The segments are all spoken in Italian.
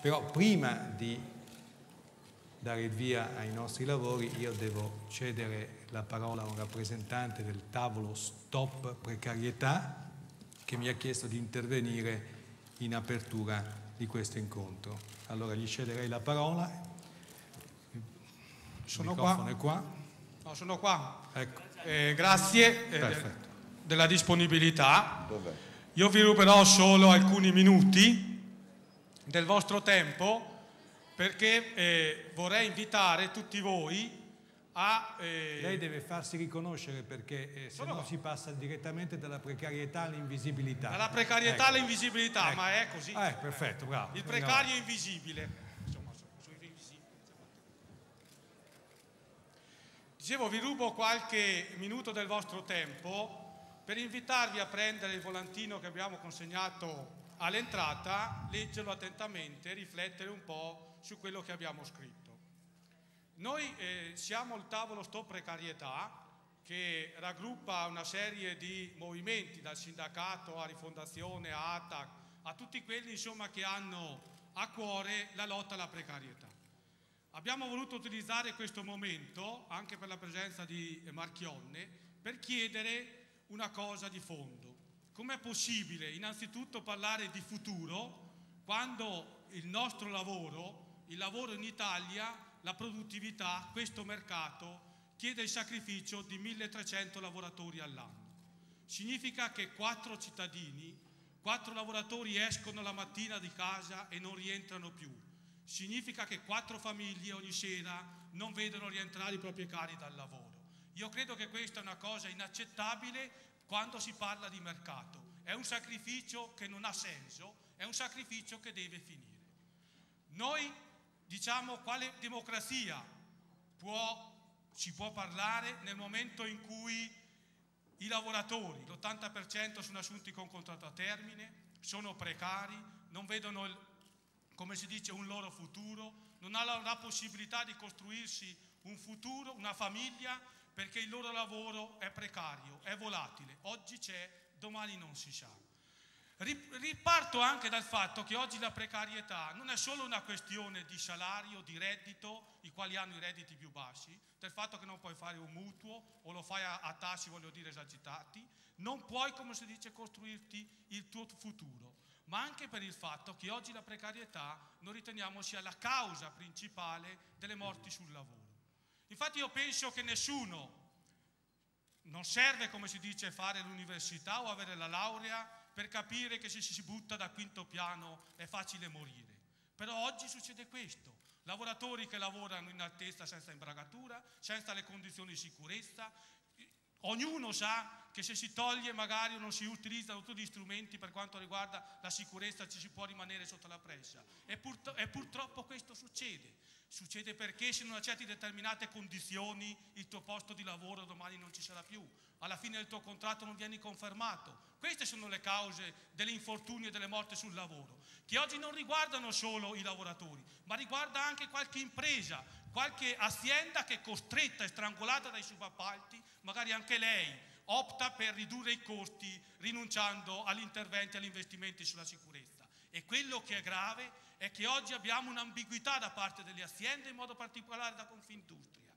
Però prima di dare il via ai nostri lavori io devo cedere la parola a un rappresentante del tavolo Stop Precarietà che mi ha chiesto di intervenire in apertura di questo incontro. Allora gli cederei la parola. Il sono qua. è qua. No, sono qua. Ecco. Eh, grazie eh, della disponibilità. Dov'è? Io vi ruberò solo alcuni minuti del vostro tempo perché eh, vorrei invitare tutti voi a... Eh... Lei deve farsi riconoscere perché eh, se no si passa direttamente dalla precarietà all'invisibilità. Dalla precarietà ecco. all'invisibilità, ecco. ma è così. Eh, perfetto, bravo. Il precario è invisibile. Insomma, sono invisibile. Dicevo, vi rubo qualche minuto del vostro tempo per invitarvi a prendere il volantino che abbiamo consegnato all'entrata, leggerlo attentamente, riflettere un po' su quello che abbiamo scritto. Noi eh, siamo il tavolo Stop Precarietà che raggruppa una serie di movimenti, dal sindacato a Rifondazione, a ATAC, a tutti quelli insomma, che hanno a cuore la lotta alla precarietà. Abbiamo voluto utilizzare questo momento, anche per la presenza di Marchionne, per chiedere una cosa di fondo. Com'è possibile innanzitutto parlare di futuro quando il nostro lavoro, il lavoro in Italia, la produttività, questo mercato chiede il sacrificio di 1300 lavoratori all'anno? Significa che quattro cittadini, quattro lavoratori escono la mattina di casa e non rientrano più. Significa che quattro famiglie ogni sera non vedono rientrare i propri cari dal lavoro. Io credo che questa è una cosa inaccettabile quando si parla di mercato. È un sacrificio che non ha senso, è un sacrificio che deve finire. Noi diciamo quale democrazia può, si può parlare nel momento in cui i lavoratori, l'80% sono assunti con contratto a termine, sono precari, non vedono, il, come si dice, un loro futuro, non hanno la possibilità di costruirsi un futuro, una famiglia perché il loro lavoro è precario, è volatile, oggi c'è, domani non si sa. Riparto anche dal fatto che oggi la precarietà non è solo una questione di salario, di reddito, i quali hanno i redditi più bassi, del fatto che non puoi fare un mutuo o lo fai a, a tassi, voglio dire, esagitati, non puoi, come si dice, costruirti il tuo futuro, ma anche per il fatto che oggi la precarietà non riteniamo sia la causa principale delle morti sul lavoro. Infatti io penso che nessuno, non serve come si dice fare l'università o avere la laurea per capire che se si butta da quinto piano è facile morire. Però oggi succede questo. Lavoratori che lavorano in altezza senza imbragatura, senza le condizioni di sicurezza, Ognuno sa che se si toglie magari o non si utilizzano tutti gli strumenti per quanto riguarda la sicurezza ci si può rimanere sotto la pressa. E, purtro e purtroppo questo succede. Succede perché se non accetti determinate condizioni il tuo posto di lavoro domani non ci sarà più. Alla fine del tuo contratto non vieni confermato. Queste sono le cause degli infortuni e delle morti sul lavoro, che oggi non riguardano solo i lavoratori, ma riguarda anche qualche impresa, qualche azienda che è costretta e strangolata dai subappalti, magari anche lei opta per ridurre i costi rinunciando agli interventi e agli investimenti sulla sicurezza. E quello che è grave è che oggi abbiamo un'ambiguità da parte delle aziende, in modo particolare da Confindustria,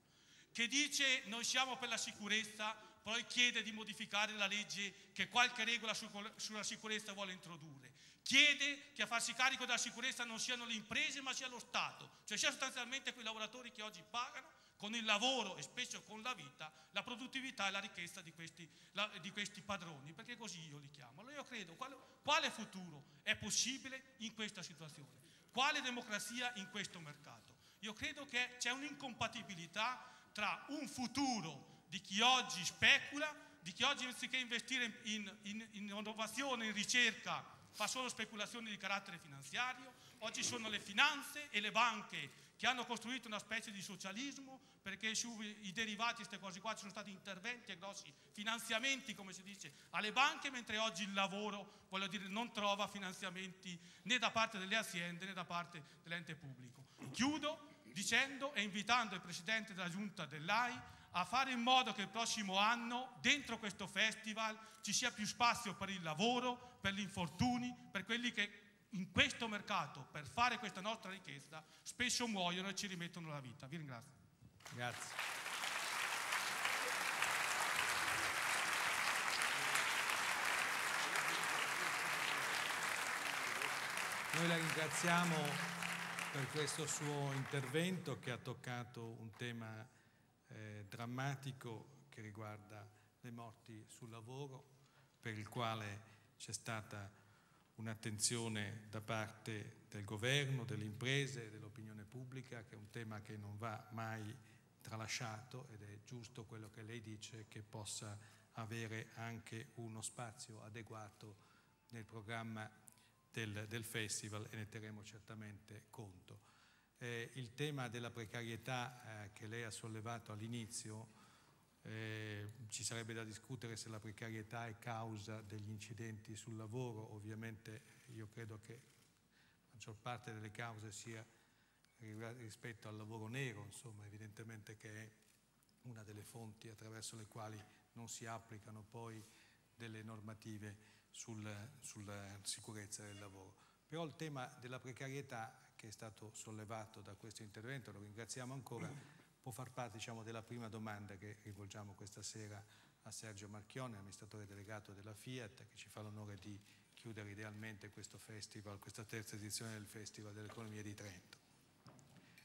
che dice noi siamo per la sicurezza, poi chiede di modificare la legge che qualche regola sulla sicurezza vuole introdurre chiede che a farsi carico della sicurezza non siano le imprese ma sia lo Stato, cioè sia sostanzialmente quei lavoratori che oggi pagano con il lavoro e spesso con la vita la produttività e la ricchezza di questi, la, di questi padroni, perché così io li chiamo. Allora io credo, quale, quale futuro è possibile in questa situazione? Quale democrazia in questo mercato? Io credo che c'è un'incompatibilità tra un futuro di chi oggi specula, di chi oggi anziché investire in, in, in innovazione, in ricerca, fa solo speculazioni di carattere finanziario, oggi sono le finanze e le banche che hanno costruito una specie di socialismo perché sui derivati, queste cose qua, ci sono stati interventi e grossi finanziamenti, come si dice, alle banche, mentre oggi il lavoro, voglio dire, non trova finanziamenti né da parte delle aziende né da parte dell'ente pubblico. Chiudo dicendo e invitando il Presidente della Giunta dell'AI a fare in modo che il prossimo anno dentro questo festival ci sia più spazio per il lavoro, per gli infortuni, per quelli che in questo mercato per fare questa nostra richiesta spesso muoiono e ci rimettono la vita. Vi ringrazio. Grazie. Noi la ringraziamo per questo suo intervento che ha toccato un tema eh, drammatico che riguarda le morti sul lavoro, per il quale c'è stata un'attenzione da parte del governo, delle imprese, dell'opinione pubblica, che è un tema che non va mai tralasciato ed è giusto quello che lei dice che possa avere anche uno spazio adeguato nel programma del, del festival e ne terremo certamente conto. Eh, il tema della precarietà eh, che lei ha sollevato all'inizio, eh, ci sarebbe da discutere se la precarietà è causa degli incidenti sul lavoro, ovviamente io credo che la maggior parte delle cause sia rispetto al lavoro nero, insomma evidentemente che è una delle fonti attraverso le quali non si applicano poi delle normative sul, sulla sicurezza del lavoro. Però il tema della precarietà che è stato sollevato da questo intervento, lo ringraziamo ancora, può far parte diciamo, della prima domanda che rivolgiamo questa sera a Sergio Marchione, amministratore delegato della Fiat, che ci fa l'onore di chiudere idealmente questo festival, questa terza edizione del Festival dell'Economia di Trento.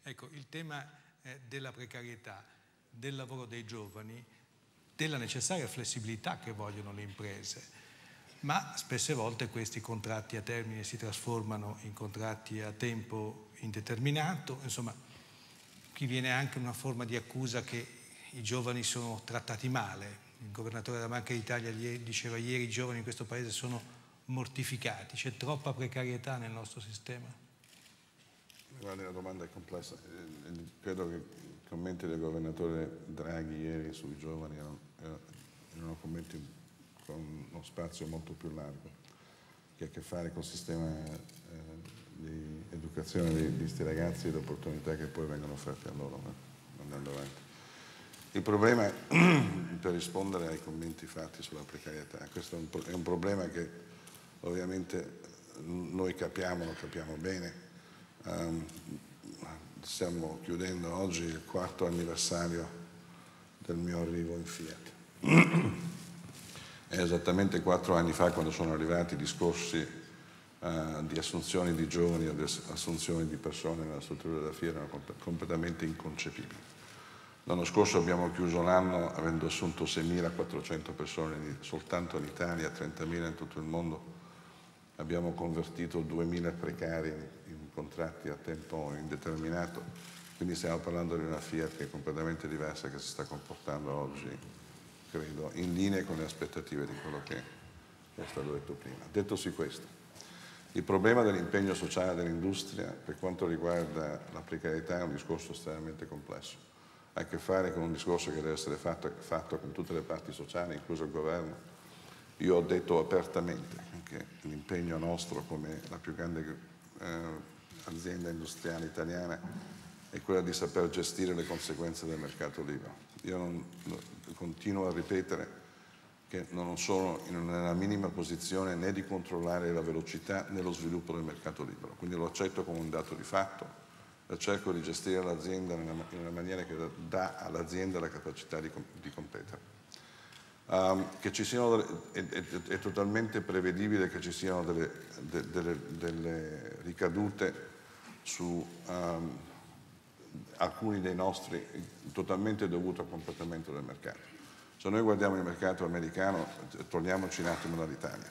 Ecco, il tema eh, della precarietà, del lavoro dei giovani, della necessaria flessibilità che vogliono le imprese, ma spesse volte questi contratti a termine si trasformano in contratti a tempo indeterminato, insomma qui viene anche una forma di accusa che i giovani sono trattati male. Il governatore della Banca d'Italia diceva ieri i giovani in questo paese sono mortificati, c'è troppa precarietà nel nostro sistema. Guardi, la domanda è complessa. Eh, credo che i commenti del governatore Draghi ieri sui giovani erano, erano commenti con uno spazio molto più largo che ha a che fare col sistema eh, di educazione di, questi ragazzi e le opportunità che poi vengono offerte a loro eh, andando avanti. Il problema, per rispondere ai commenti fatti sulla precarietà, questo è un, è un problema che ovviamente noi capiamo, lo capiamo bene. Um, stiamo chiudendo oggi il quarto anniversario del mio arrivo in Fiat. È esattamente quattro anni fa quando sono arrivati i discorsi uh, di assunzioni di giovani o di assunzioni di persone nella struttura della fiera erano completamente inconcepibili. L'anno scorso abbiamo chiuso l'anno avendo assunto 6.400 persone soltanto in Italia, 30.000 in tutto il mondo. Abbiamo convertito 2.000 precari in contratti a tempo indeterminato, quindi stiamo parlando di una Fiat che è completamente diversa che si sta comportando oggi credo, in linea con le aspettative di quello che è stato detto prima. Dettosi questo, il problema dell'impegno sociale dell'industria per quanto riguarda la precarietà è un discorso estremamente complesso, ha a che fare con un discorso che deve essere fatto, fatto con tutte le parti sociali, incluso il governo. Io ho detto apertamente che l'impegno nostro come la più grande eh, azienda industriale italiana è quello di saper gestire le conseguenze del mercato libero. Io non, continuo a ripetere che non sono nella minima posizione né di controllare la velocità né lo sviluppo del mercato libero, quindi lo accetto come un dato di fatto, cerco di gestire l'azienda in una maniera che dà all'azienda la capacità di, di competere. Um, siano, è, è, è, totalmente prevedibile che ci siano delle, de, delle, delle ricadute su um, alcuni dei nostri totalmente dovuto al comportamento del mercato. Se noi guardiamo il mercato americano, torniamoci un attimo dall'Italia,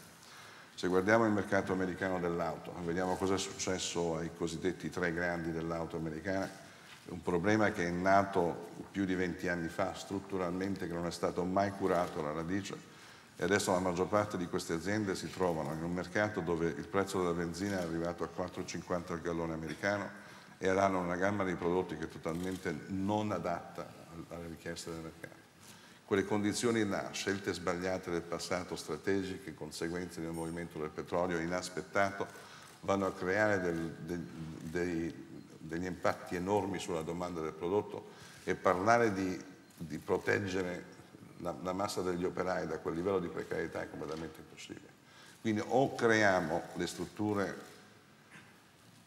se guardiamo il mercato americano dell'auto, vediamo cosa è successo ai cosiddetti tre grandi dell'auto americana, un problema che è nato più di 20 anni fa strutturalmente, che non è stato mai curato alla radice e adesso la maggior parte di queste aziende si trovano in un mercato dove il prezzo della benzina è arrivato a 4,50 al gallone americano, e hanno una gamma di prodotti che è totalmente non adatta alle richieste del mercato. Quelle condizioni là, scelte sbagliate del passato, strategiche, conseguenze del movimento del petrolio inaspettato, vanno a creare del, del, dei, degli impatti enormi sulla domanda del prodotto e parlare di, di proteggere la, la, massa degli operai da quel livello di precarietà è completamente impossibile. Quindi o creiamo le strutture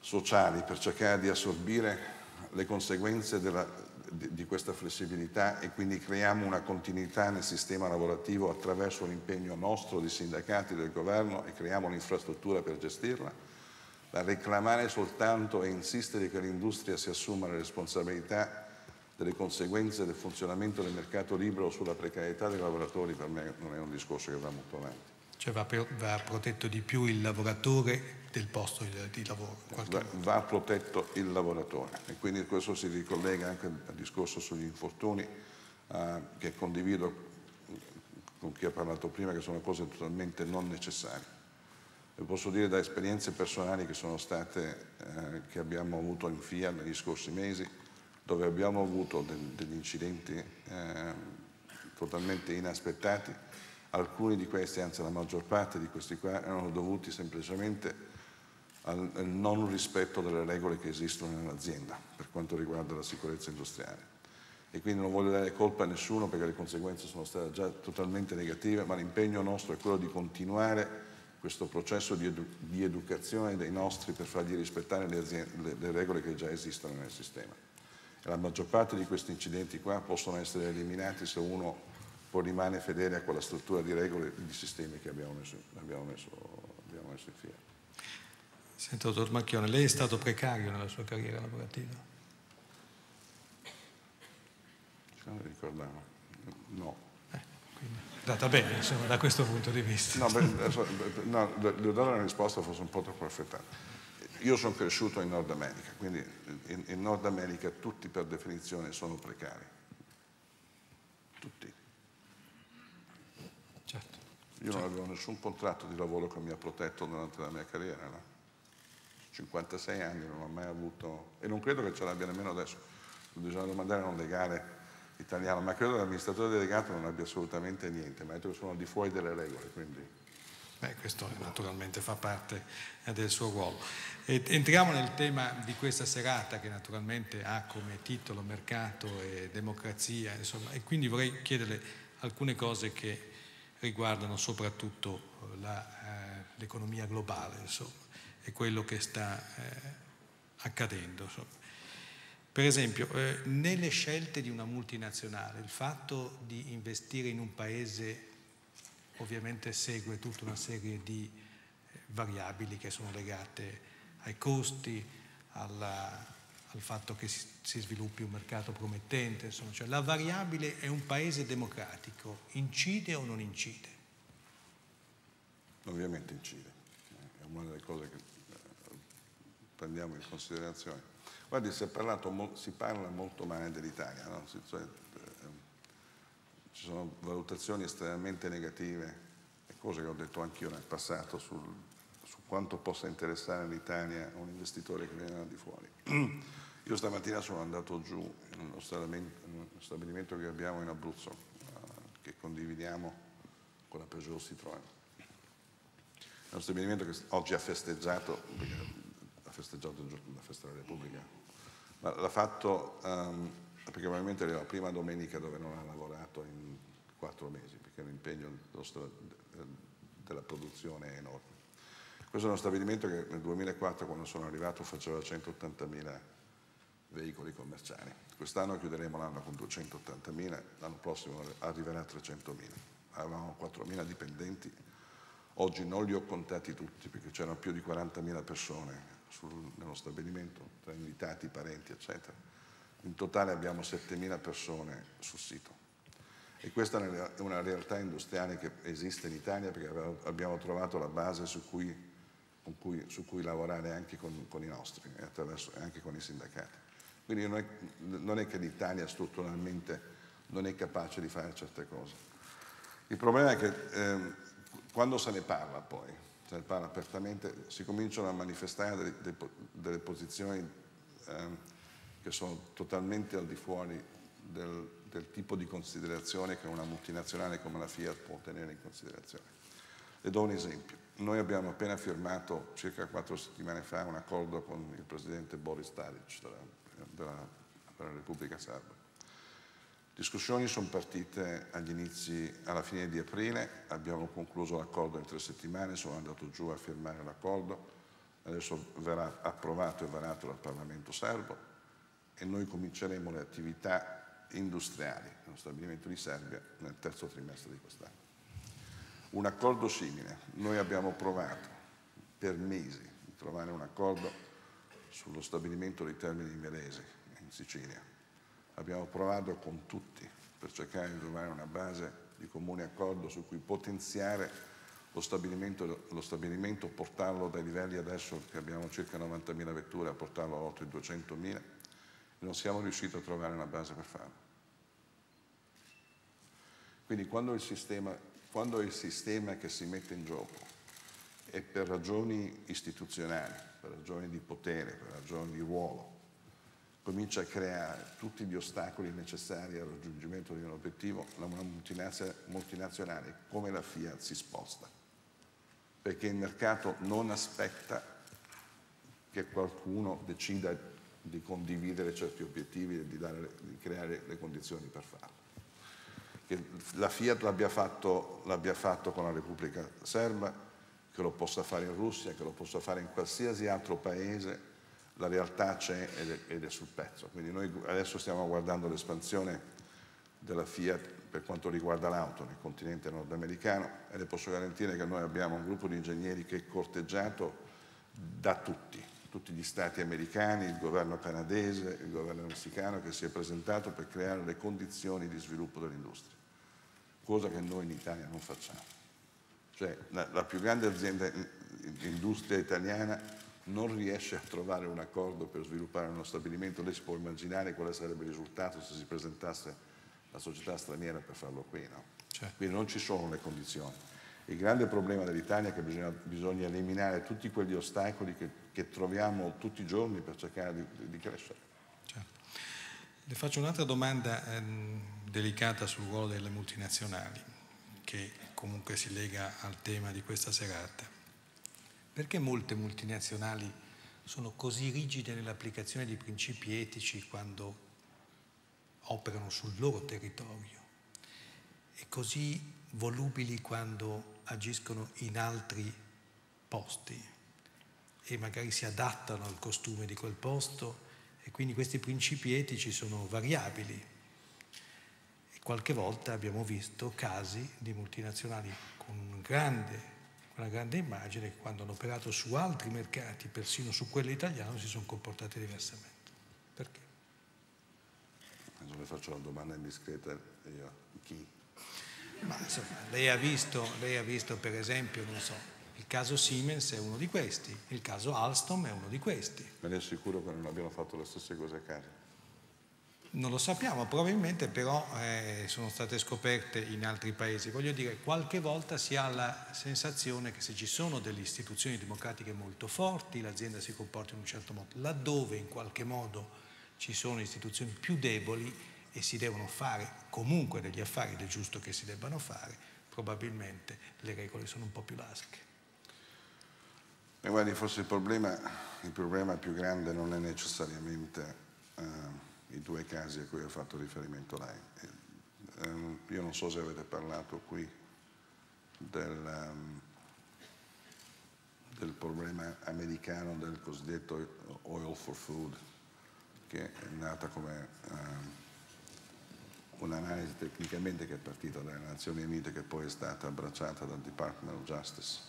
sociali per cercare di assorbire le conseguenze della, di, di questa flessibilità e quindi creiamo una continuità nel sistema lavorativo attraverso un impegno nostro di sindacati del governo e creiamo un'infrastruttura per gestirla, da reclamare soltanto e insistere che l'industria si assuma la responsabilità delle conseguenze del funzionamento del mercato libero sulla precarietà dei lavoratori per me non è un discorso che va molto avanti. Cioè va, va protetto di più il lavoratore del posto di lavoro. Va, va, protetto il lavoratore e quindi questo si ricollega anche al discorso sugli infortuni eh, che condivido con chi ha parlato prima che sono cose totalmente non necessarie. E posso dire da esperienze personali che sono state, eh, che abbiamo avuto in FIA negli scorsi mesi, dove abbiamo avuto de degli incidenti eh, totalmente inaspettati, alcuni di questi, anzi la maggior parte di questi qua, erano dovuti semplicemente al, al non rispetto delle regole che esistono nell'azienda per quanto riguarda la sicurezza industriale. E quindi non voglio dare colpa a nessuno perché le conseguenze sono state già totalmente negative, ma l'impegno nostro è quello di continuare questo processo di, edu di educazione dei nostri per fargli rispettare le, le, le regole che già esistono nel sistema. E la maggior parte di questi incidenti qua possono essere eliminati se uno poi rimane fedele a quella struttura di regole e di sistemi che abbiamo messo, abbiamo messo, abbiamo messo in fila. Senta, dottor Macchione, lei è stato precario nella sua carriera lavorativa? Se non ricordavo, no. Eh, quindi è andata bene, insomma, da questo punto di vista. No, beh, no devo dare una risposta forse un po' troppo affrettata. Io sono cresciuto in Nord America, quindi in, in Nord America tutti per definizione sono precari. Tutti. Certo. Io non avevo nessun contratto di lavoro che mi ha protetto durante la mia carriera. No? 56 anni, non ho mai avuto, e non credo che ce l'abbia nemmeno adesso, bisogna domandare a un legale italiano, ma credo che l'amministratore delegato non abbia assolutamente niente, ma ha detto che sono di fuori delle regole, quindi... Beh, questo naturalmente fa parte eh, del suo ruolo. Entriamo nel tema di questa serata che naturalmente ha come titolo mercato e democrazia, insomma, e quindi vorrei chiederle alcune cose che riguardano soprattutto eh, l'economia globale, insomma e quello che sta eh, accadendo. Per esempio, eh, nelle scelte di una multinazionale, il fatto di investire in un paese ovviamente segue tutta una serie di eh, variabili che sono legate ai costi, alla, al fatto che si, si, sviluppi un mercato promettente, insomma, cioè la variabile è un paese democratico, incide o non incide? Ovviamente incide, è una delle cose che prendiamo in considerazione. Guardi, si, parlato, si parla molto male dell'Italia, no? cioè, eh, ci sono valutazioni estremamente negative, cose che ho detto anch'io nel passato, sul, su quanto possa interessare l'Italia un investitore che viene da di fuori. Io stamattina sono andato giù in uno stabilimento, che abbiamo in Abruzzo, uh, che condividiamo con la Peugeot Citroën. È uno stabilimento che oggi ha festeggiato, festeggiato la festa della Repubblica, ma l'ha fatto um, perché probabilmente era la prima domenica dove non ha lavorato in quattro mesi, perché l'impegno della produzione è enorme. Questo è uno stabilimento che nel 2004, quando sono arrivato, faceva 180.000 veicoli commerciali. Quest'anno chiuderemo l'anno con 280.000, l'anno prossimo arriverà a 300.000. Avevamo 4.000 dipendenti, oggi non li ho contati tutti perché c'erano più di 40.000 persone sul, nello stabilimento, tra invitati, parenti, eccetera. In totale abbiamo 7.000 persone sul sito. E questa è una realtà industriale che esiste in Italia perché abbiamo trovato la base su cui, cui, su cui lavorare anche con, con i nostri e anche con i sindacati. Quindi non è, non è che l'Italia strutturalmente non è capace di fare certe cose. Il problema è che eh, quando se ne parla poi, se ne parla apertamente, si cominciano a manifestare delle, delle, delle posizioni eh, che sono totalmente al di fuori del, del, tipo di considerazione che una multinazionale come la Fiat può tenere in considerazione. Le do un esempio. Noi abbiamo appena firmato, circa quattro settimane fa, un accordo con il presidente Boris Tadic della, della, della Repubblica Serba discussioni sono partite inizi, alla fine di aprile, abbiamo concluso l'accordo in tre settimane, sono andato giù a firmare l'accordo, adesso verrà approvato e varato dal Parlamento serbo e noi cominceremo le attività industriali nello stabilimento di Serbia nel terzo trimestre di quest'anno. Un accordo simile, noi abbiamo provato per mesi di trovare un accordo sullo stabilimento dei termini inglesi in Sicilia. Abbiamo provato con tutti per cercare di trovare una base di comune accordo su cui potenziare lo stabilimento, lo stabilimento, portarlo dai livelli adesso che abbiamo circa 90.000 vetture a portarlo a oltre 200.000 e non siamo riusciti a trovare una base per farlo. Quindi quando il sistema, quando il sistema che si mette in gioco è per ragioni istituzionali, per ragioni di potere, per ragioni di ruolo, comincia a creare tutti gli ostacoli necessari al raggiungimento di un obiettivo, una multinazionale come la Fiat si sposta perché il mercato non aspetta che qualcuno decida di condividere certi obiettivi e di, dare, di creare le condizioni per farlo. Che la Fiat l'abbia fatto, l'abbia fatto con la Repubblica Serba, che lo possa fare in Russia, che lo possa fare in qualsiasi altro paese, la realtà c'è ed, ed è sul pezzo. Quindi noi adesso stiamo guardando l'espansione della Fiat per quanto riguarda l'auto nel continente nordamericano e le posso garantire che noi abbiamo un gruppo di ingegneri che è corteggiato da tutti, tutti gli stati americani, il governo canadese, il governo messicano che si è presentato per creare le condizioni di sviluppo dell'industria, cosa che noi in Italia non facciamo. Cioè la, la più grande azienda industria italiana non riesce a trovare un accordo per sviluppare uno stabilimento, lei si può immaginare quale sarebbe il risultato se si presentasse la società straniera per farlo qui. No? Certo. Quindi non ci sono le condizioni. Il grande problema dell'Italia è che bisogna, bisogna, eliminare tutti quegli ostacoli che, che, troviamo tutti i giorni per cercare di, di crescere. Certo. Le faccio un'altra domanda ehm, delicata sul ruolo delle multinazionali, che comunque si lega al tema di questa serata. Perché molte multinazionali sono così rigide nell'applicazione di principi etici quando operano sul loro territorio? E così volubili quando agiscono in altri posti? E magari si adattano al costume di quel posto? E quindi questi principi etici sono variabili. E qualche volta abbiamo visto casi di multinazionali con, un grande, una grande immagine che quando hanno operato su altri mercati, persino su quello italiano, si sono comportate diversamente. Perché? Adesso le faccio una domanda indiscreta, io, chi? Ma insomma, lei ha, visto, lei ha visto per esempio, non so, il caso Siemens è uno di questi, il caso Alstom è uno di questi. Ma lei è sicuro che non abbiano fatto le stesse cose a casa? Non lo sappiamo, probabilmente però eh, sono state scoperte in altri paesi. Voglio dire, qualche volta si ha la sensazione che se ci sono delle istituzioni democratiche molto forti, l'azienda si comporta in un certo modo, laddove in qualche modo ci sono istituzioni più deboli e si devono fare comunque degli affari ed è giusto che si debbano fare, probabilmente le regole sono un po' più lasche. E guardi, forse il problema, il problema più grande non è necessariamente eh, i due casi a cui ha fatto riferimento lei. Eh, io non so se avete parlato qui del, um, del problema americano del cosiddetto oil for food, che è nata come um, un'analisi tecnicamente che è partita dalle Nazioni Unite che poi è stata abbracciata dal Department of Justice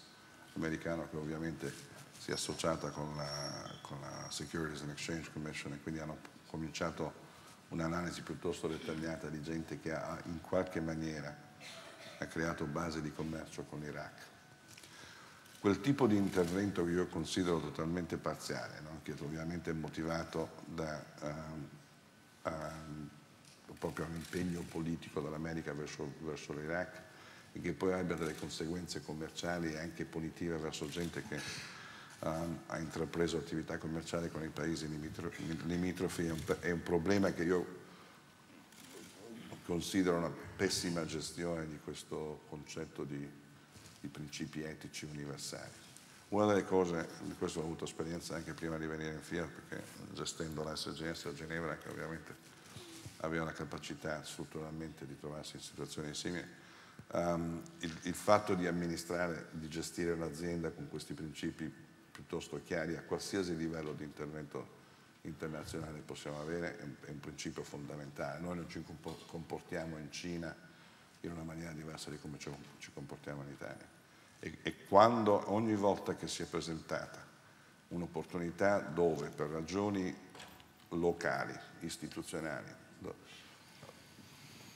americano che ovviamente si è associata con la, con la Securities and Exchange Commission e quindi hanno cominciato un'analisi piuttosto dettagliata di gente che ha in qualche maniera ha creato base di commercio con l'Iraq quel tipo di intervento che io considero totalmente parziale, no? che ovviamente è motivato da, uh, uh, proprio un impegno politico dell'America verso, verso l'Iraq e che poi abbia delle conseguenze commerciali e anche punitive verso gente che ha intrapreso attività commerciali con i paesi limitrofi, è un, è un problema che io considero una pessima gestione di questo concetto di i principi etici universali. Una delle cose, di questo ho avuto esperienza anche prima di venire in Fiat, perché gestendo la SGS a Ginevra, che ovviamente aveva la capacità strutturalmente di trovarsi in situazioni simili, um, il, il, fatto di amministrare, di gestire l'azienda con questi principi piuttosto chiari a qualsiasi livello di intervento internazionale possiamo avere, è un, principio fondamentale. Noi non ci comportiamo in Cina in una maniera diversa di come ci comportiamo in Italia. E quando ogni volta che si è presentata un'opportunità dove per ragioni locali, istituzionali,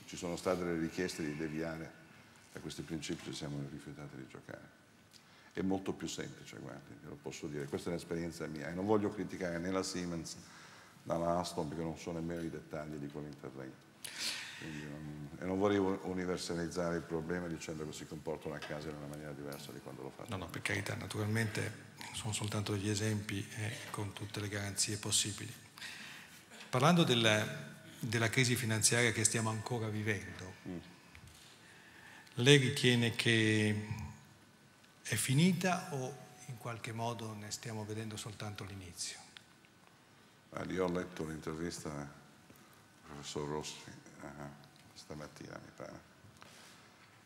ci sono state le richieste di deviare da questi principi, ci siamo rifiutati di giocare. È molto più semplice, guardi, lo posso dire, questa è un'esperienza mia e non voglio criticare né la Siemens né la Aston perché non so nemmeno i dettagli di quell'intervento. Non, e non vorrei universalizzare il problema dicendo che si comportano a casa in una maniera diversa di quando lo fanno. No, no, per carità, naturalmente sono soltanto degli esempi eh, con tutte le garanzie possibili. Parlando della, della crisi finanziaria che stiamo ancora vivendo, mm. lei ritiene che è finita o in qualche modo ne stiamo vedendo soltanto l'inizio? Ah, io ho letto un'intervista al professor Rossi uh, stamattina, mi pare,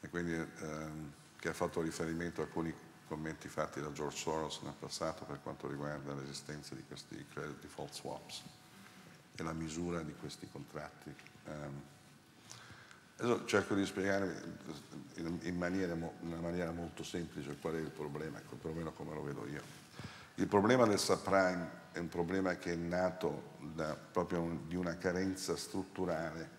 e quindi um, che ha fatto riferimento a alcuni commenti fatti da George Soros nel passato per quanto riguarda l'esistenza di questi credit default swaps e la misura di questi contratti. Um, adesso cerco di spiegare in, in maniera, una maniera molto semplice qual è il problema, ecco, perlomeno come lo vedo io. Il problema del subprime è un problema che è nato da, proprio di una carenza strutturale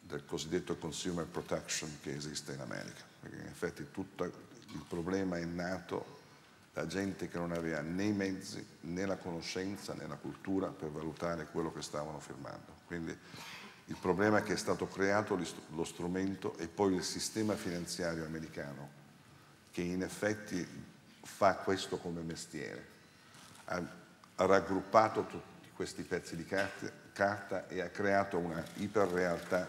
del cosiddetto consumer protection che esiste in America, perché in effetti tutto il problema è nato da gente che non aveva né i mezzi, né la conoscenza, né la cultura per valutare quello che stavano firmando. Quindi il problema è che è stato creato lo strumento e poi il sistema finanziario americano, che in effetti fa questo come mestiere. Ha, raggruppato tutti questi pezzi di carta, e ha creato una iperrealtà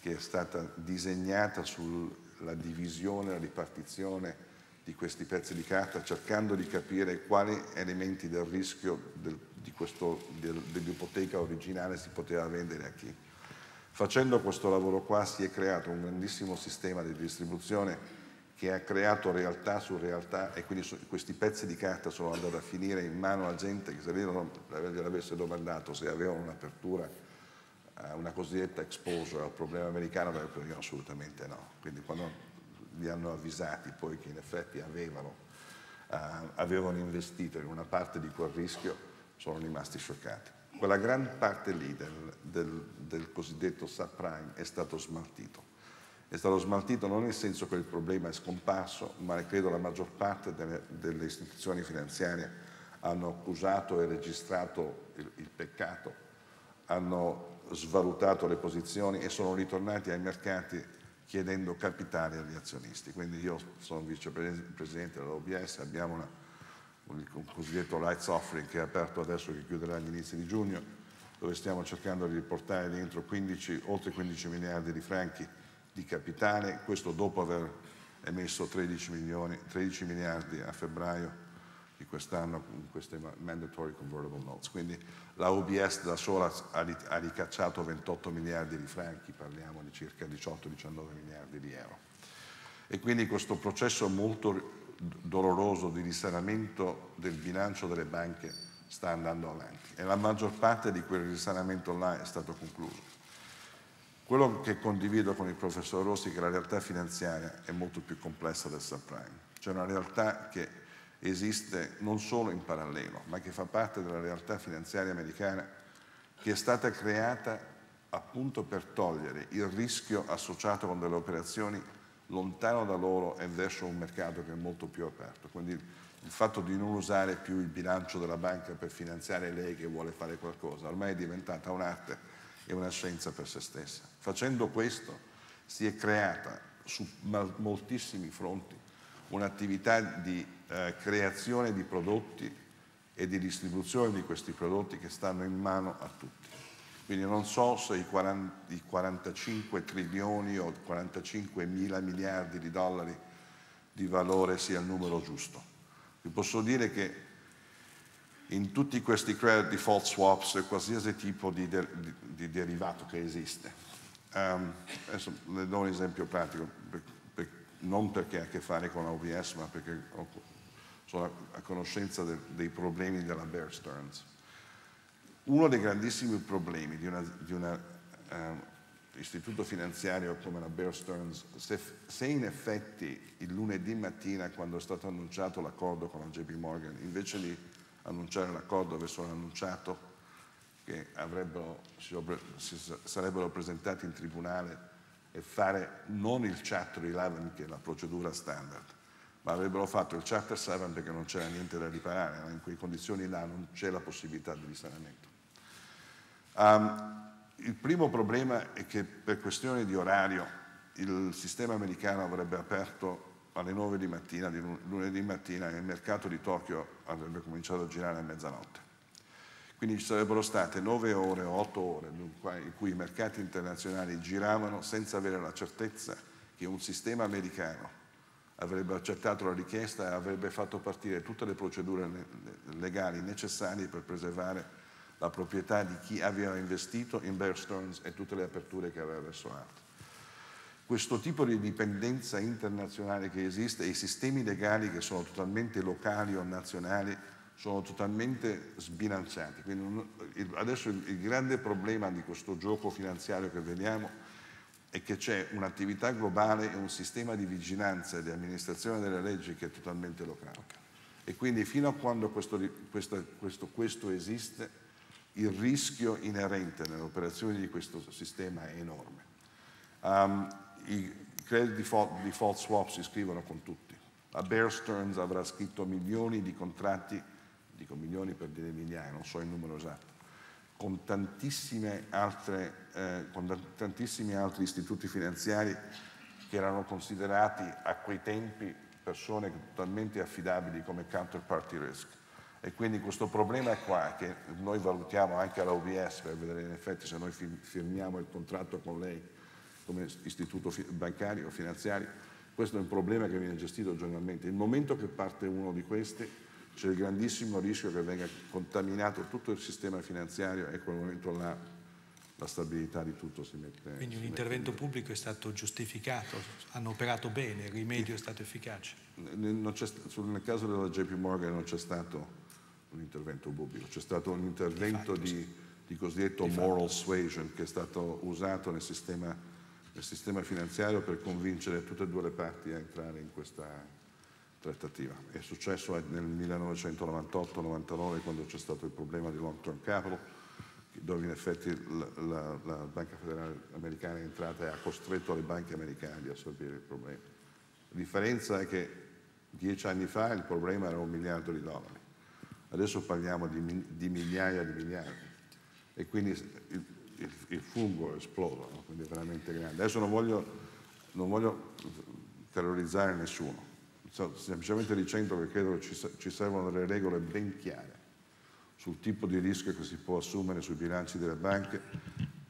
che è stata disegnata sulla divisione, la ripartizione di questi pezzi di carta, cercando di capire quali elementi del rischio del, questo, del, dell'ipoteca originale si poteva vendere a chi. Facendo questo lavoro qua si è creato un grandissimo sistema di distribuzione che ha creato realtà su realtà e quindi questi pezzi di carta sono andati a finire in mano a gente che se non gliel'avesse domandato se avevano un'apertura, una cosiddetta exposure al problema americano, avrebbero detto assolutamente no. Quindi quando li hanno avvisati poi che in effetti avevano, uh, avevano investito in una parte di quel rischio, sono rimasti scioccati quella gran parte lì del, del, del cosiddetto subprime è stato smaltito. È stato smaltito non nel senso che il problema è scomparso, ma credo la maggior parte delle, delle istituzioni finanziarie hanno accusato e registrato il, il peccato, hanno svalutato le posizioni e sono ritornati ai mercati chiedendo capitali agli azionisti. Quindi io sono vicepresidente dell'OBS, abbiamo una il cosiddetto rights offering che è aperto adesso che chiuderà agli inizi di giugno, dove stiamo cercando di riportare dentro 15, oltre 15 miliardi di franchi di capitale, questo dopo aver emesso 13, milioni, 13 miliardi a febbraio di quest'anno con queste mandatory convertible notes. Quindi la OBS da sola ha ricacciato 28 miliardi di franchi, parliamo di circa 18-19 miliardi di euro. E quindi questo processo molto doloroso di risanamento del bilancio delle banche sta andando avanti e la maggior parte di quel risanamento là è stato concluso. Quello che condivido con il professor Rossi è che la realtà finanziaria è molto più complessa del subprime. C'è una realtà che esiste non solo in parallelo, ma che fa parte della realtà finanziaria americana che è stata creata appunto per togliere il rischio associato con delle operazioni lontano da loro e verso un mercato che è molto più aperto. Quindi il fatto di non usare più il bilancio della banca per finanziare lei che vuole fare qualcosa, ormai è diventata un'arte e una scienza per se stessa. Facendo questo si è creata su moltissimi fronti un'attività di eh, creazione di prodotti e di distribuzione di questi prodotti che stanno in mano a tutti. Quindi non so se i, 40, i 45 trilioni o 45 mila miliardi di dollari di valore sia il numero giusto. Vi posso dire che in tutti questi credit default swaps e qualsiasi tipo di, de, di, derivato che esiste, um, adesso le do un esempio pratico, per, per, non perché ha a che fare con l'OBS, ma perché ho, sono a conoscenza de, dei problemi della Bear Stearns. Uno dei grandissimi problemi di un um, istituto finanziario come la Bear Stearns, se, se, in effetti il lunedì mattina, quando è stato annunciato l'accordo con la JP Morgan, invece di annunciare l'accordo avessero annunciato che si, si sarebbero presentati in tribunale e fare non il Chapter 11 che è la procedura standard, ma avrebbero fatto il Chapter 7 perché non c'era niente da riparare, in quelle condizioni là non c'è la possibilità di risanamento. Um, il primo problema è che per questione di orario il sistema americano avrebbe aperto alle 9 di mattina, di lunedì mattina, e il mercato di Tokyo avrebbe cominciato a girare a mezzanotte. Quindi ci sarebbero state 9 ore o 8 ore in cui i mercati internazionali giravano senza avere la certezza che un sistema americano avrebbe accettato la richiesta e avrebbe fatto partire tutte le procedure legali necessarie per preservare la proprietà di chi aveva investito in Bear Stearns e tutte le aperture che aveva verso altri. Questo tipo di dipendenza internazionale che esiste e i sistemi legali che sono totalmente locali o nazionali sono totalmente sbilanciati. Quindi adesso il grande problema di questo gioco finanziario che vediamo è che c'è un'attività globale e un sistema di vigilanza e di amministrazione delle leggi che è totalmente locale. E quindi fino a quando questo, questo, questo, questo esiste, il rischio inerente nelle operazioni di questo sistema è enorme. Um, I credit default, default swap si scrivono con tutti. La Bear Stearns avrà scritto milioni di contratti, dico milioni per dire migliaia, non so il numero esatto, con, altre, eh, con tantissimi altri istituti finanziari che erano considerati a quei tempi persone totalmente affidabili come counterparty risk. E quindi questo problema è qua, che noi valutiamo anche alla OBS per vedere in effetti se noi firmiamo il contratto con lei come istituto bancario o finanziario, questo è un problema che viene gestito giornalmente. Il momento che parte uno di questi c'è il grandissimo rischio che venga contaminato tutto il sistema finanziario e in quel momento là la stabilità di tutto si mette. Quindi un intervento pubblico è stato giustificato, hanno operato bene, il rimedio è stato efficace. nel caso della JP Morgan non c'è stato un intervento pubblico, c'è stato un intervento di, di, di cosiddetto di moral suasion che è stato usato nel sistema, nel sistema finanziario per convincere tutte e due le parti a entrare in questa trattativa. È successo nel 1998-99 quando c'è stato il problema di long term capital, dove in effetti la, la, la, Banca Federale Americana è entrata e ha costretto le banche americane a assorbire il problema. La differenza è che dieci anni fa il problema era un miliardo di dollari, adesso parliamo di, di migliaia di miliardi e quindi il, il, il fungo è esploso, no? quindi è veramente grande. Adesso non voglio, non voglio terrorizzare nessuno, semplicemente dicendo che credo ci, ci servono delle regole ben chiare sul tipo di rischio che si può assumere sui bilanci delle banche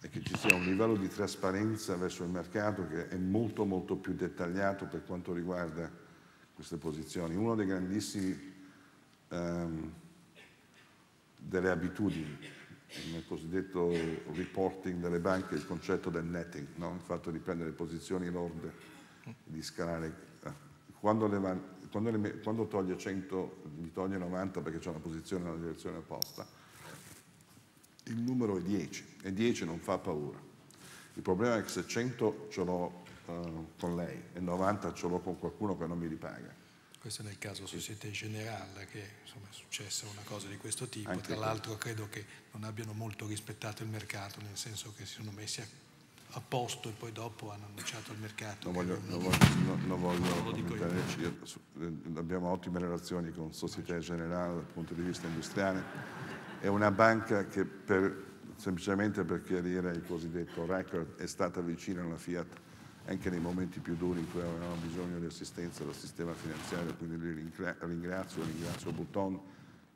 e che ci sia un livello di trasparenza verso il mercato che è molto molto più dettagliato per quanto riguarda queste posizioni. Uno dei grandissimi um, delle abitudini nel cosiddetto reporting delle banche il concetto del netting, no? il fatto di prendere posizioni lorde, di scalare quando, le, quando, le, quando toglie 100 mi toglie 90 perché c'è una posizione nella direzione opposta, il numero è 10 e 10 non fa paura. Il problema è che se 100 ce l'ho uh, con lei e 90 ce l'ho con qualcuno che non mi ripaga. Questo nel caso Societe Generale, che insomma, è successa una cosa di questo tipo. Anche Tra l'altro credo che non abbiano molto rispettato il mercato, nel senso che si sono messi a a posto e poi dopo hanno annunciato al mercato. Non voglio, non voglio, non voglio commentare, eh, abbiamo ottime relazioni con Società Generale dal punto di vista industriale, è una banca che per, semplicemente per chiarire il cosiddetto record è stata vicina alla Fiat anche nei momenti più duri in cui avevamo bisogno di assistenza dal sistema finanziario, quindi li ringrazio, ringrazio Button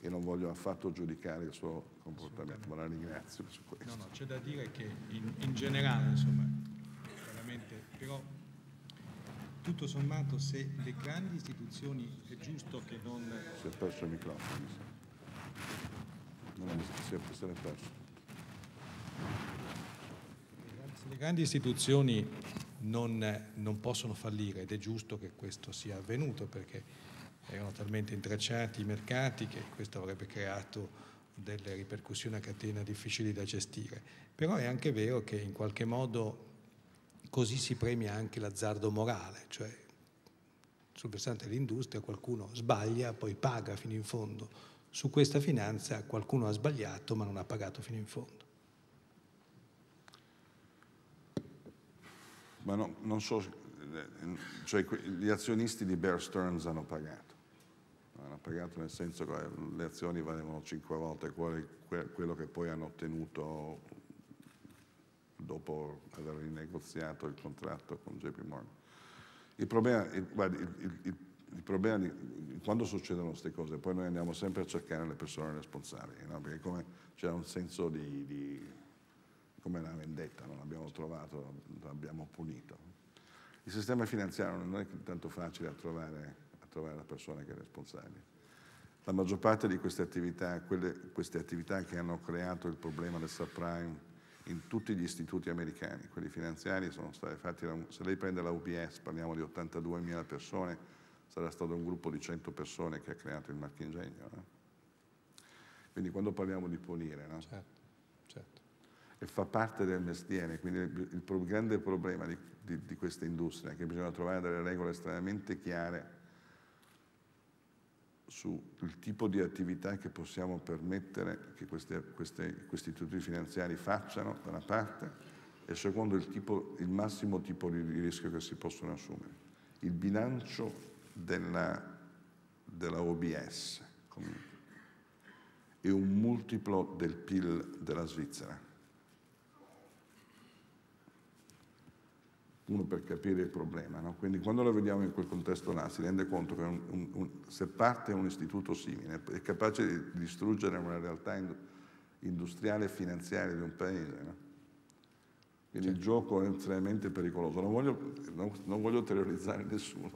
e non voglio affatto giudicare il suo comportamento, ma la ringrazio su questo. No, no, c'è da dire che in, in generale, insomma, veramente, però tutto sommato se le grandi istituzioni è giusto che non... Si è perso il microfono, mi sa. Non si è, si è perso. Se le grandi istituzioni non, non possono fallire ed è giusto che questo sia avvenuto perché erano talmente intrecciati i mercati che questo avrebbe creato delle ripercussioni a catena difficili da gestire. Però è anche vero che in qualche modo così si premia anche l'azzardo morale, cioè sul versante dell'industria qualcuno sbaglia, poi paga fino in fondo. Su questa finanza qualcuno ha sbagliato ma non ha pagato fino in fondo. Ma no, non so, cioè gli azionisti di Bear Stearns hanno pagato. Hanno pagato nel senso che le azioni valevano cinque volte quello che poi hanno ottenuto dopo aver rinegoziato il contratto con JP Morgan. Il problema, il, il, il, il problema di, quando succedono queste cose, poi noi andiamo sempre a cercare le persone responsabili, no? perché come c'è un senso di, di come una vendetta, non l'abbiamo trovato, l'abbiamo punito. Il sistema finanziario non è tanto facile a trovare, a trovare la persona che è responsabile. La maggior parte di queste attività, quelle, queste attività che hanno creato il problema del subprime in tutti gli istituti americani, quelli finanziari sono stati fatti, se lei prende la UBS, parliamo di 82.000 persone, sarà stato un gruppo di 100 persone che ha creato il marchingegno. No? Quindi quando parliamo di punire, no? certo. E fa parte del mestiere, quindi il, grande problema di, di, di questa industria è che bisogna trovare delle regole estremamente chiare sul tipo di attività che possiamo permettere che questi, questi, questi istituti finanziari facciano da una parte e secondo il, tipo, il massimo tipo di, rischio che si possono assumere. Il bilancio della, della OBS comunque, è un multiplo del PIL della Svizzera. Uno per capire il problema. No? Quindi quando lo vediamo in quel contesto là si rende conto che un, un, un, se parte un istituto simile è capace di distruggere una realtà industriale e finanziaria di un paese. No? Quindi certo. il gioco è estremamente pericoloso. Non voglio, non, non voglio terrorizzare nessuno.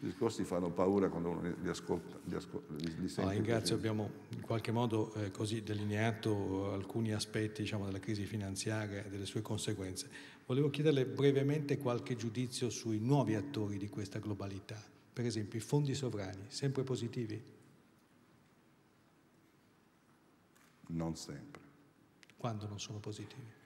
I discorsi fanno paura quando uno li ascolta, li, ascolta, li, li sente. No, ringrazio, abbiamo in qualche modo eh, così delineato alcuni aspetti diciamo, della crisi finanziaria e delle sue conseguenze. Volevo chiederle brevemente qualche giudizio sui nuovi attori di questa globalità, per esempio i fondi sovrani, sempre positivi? Non sempre. Quando non sono positivi?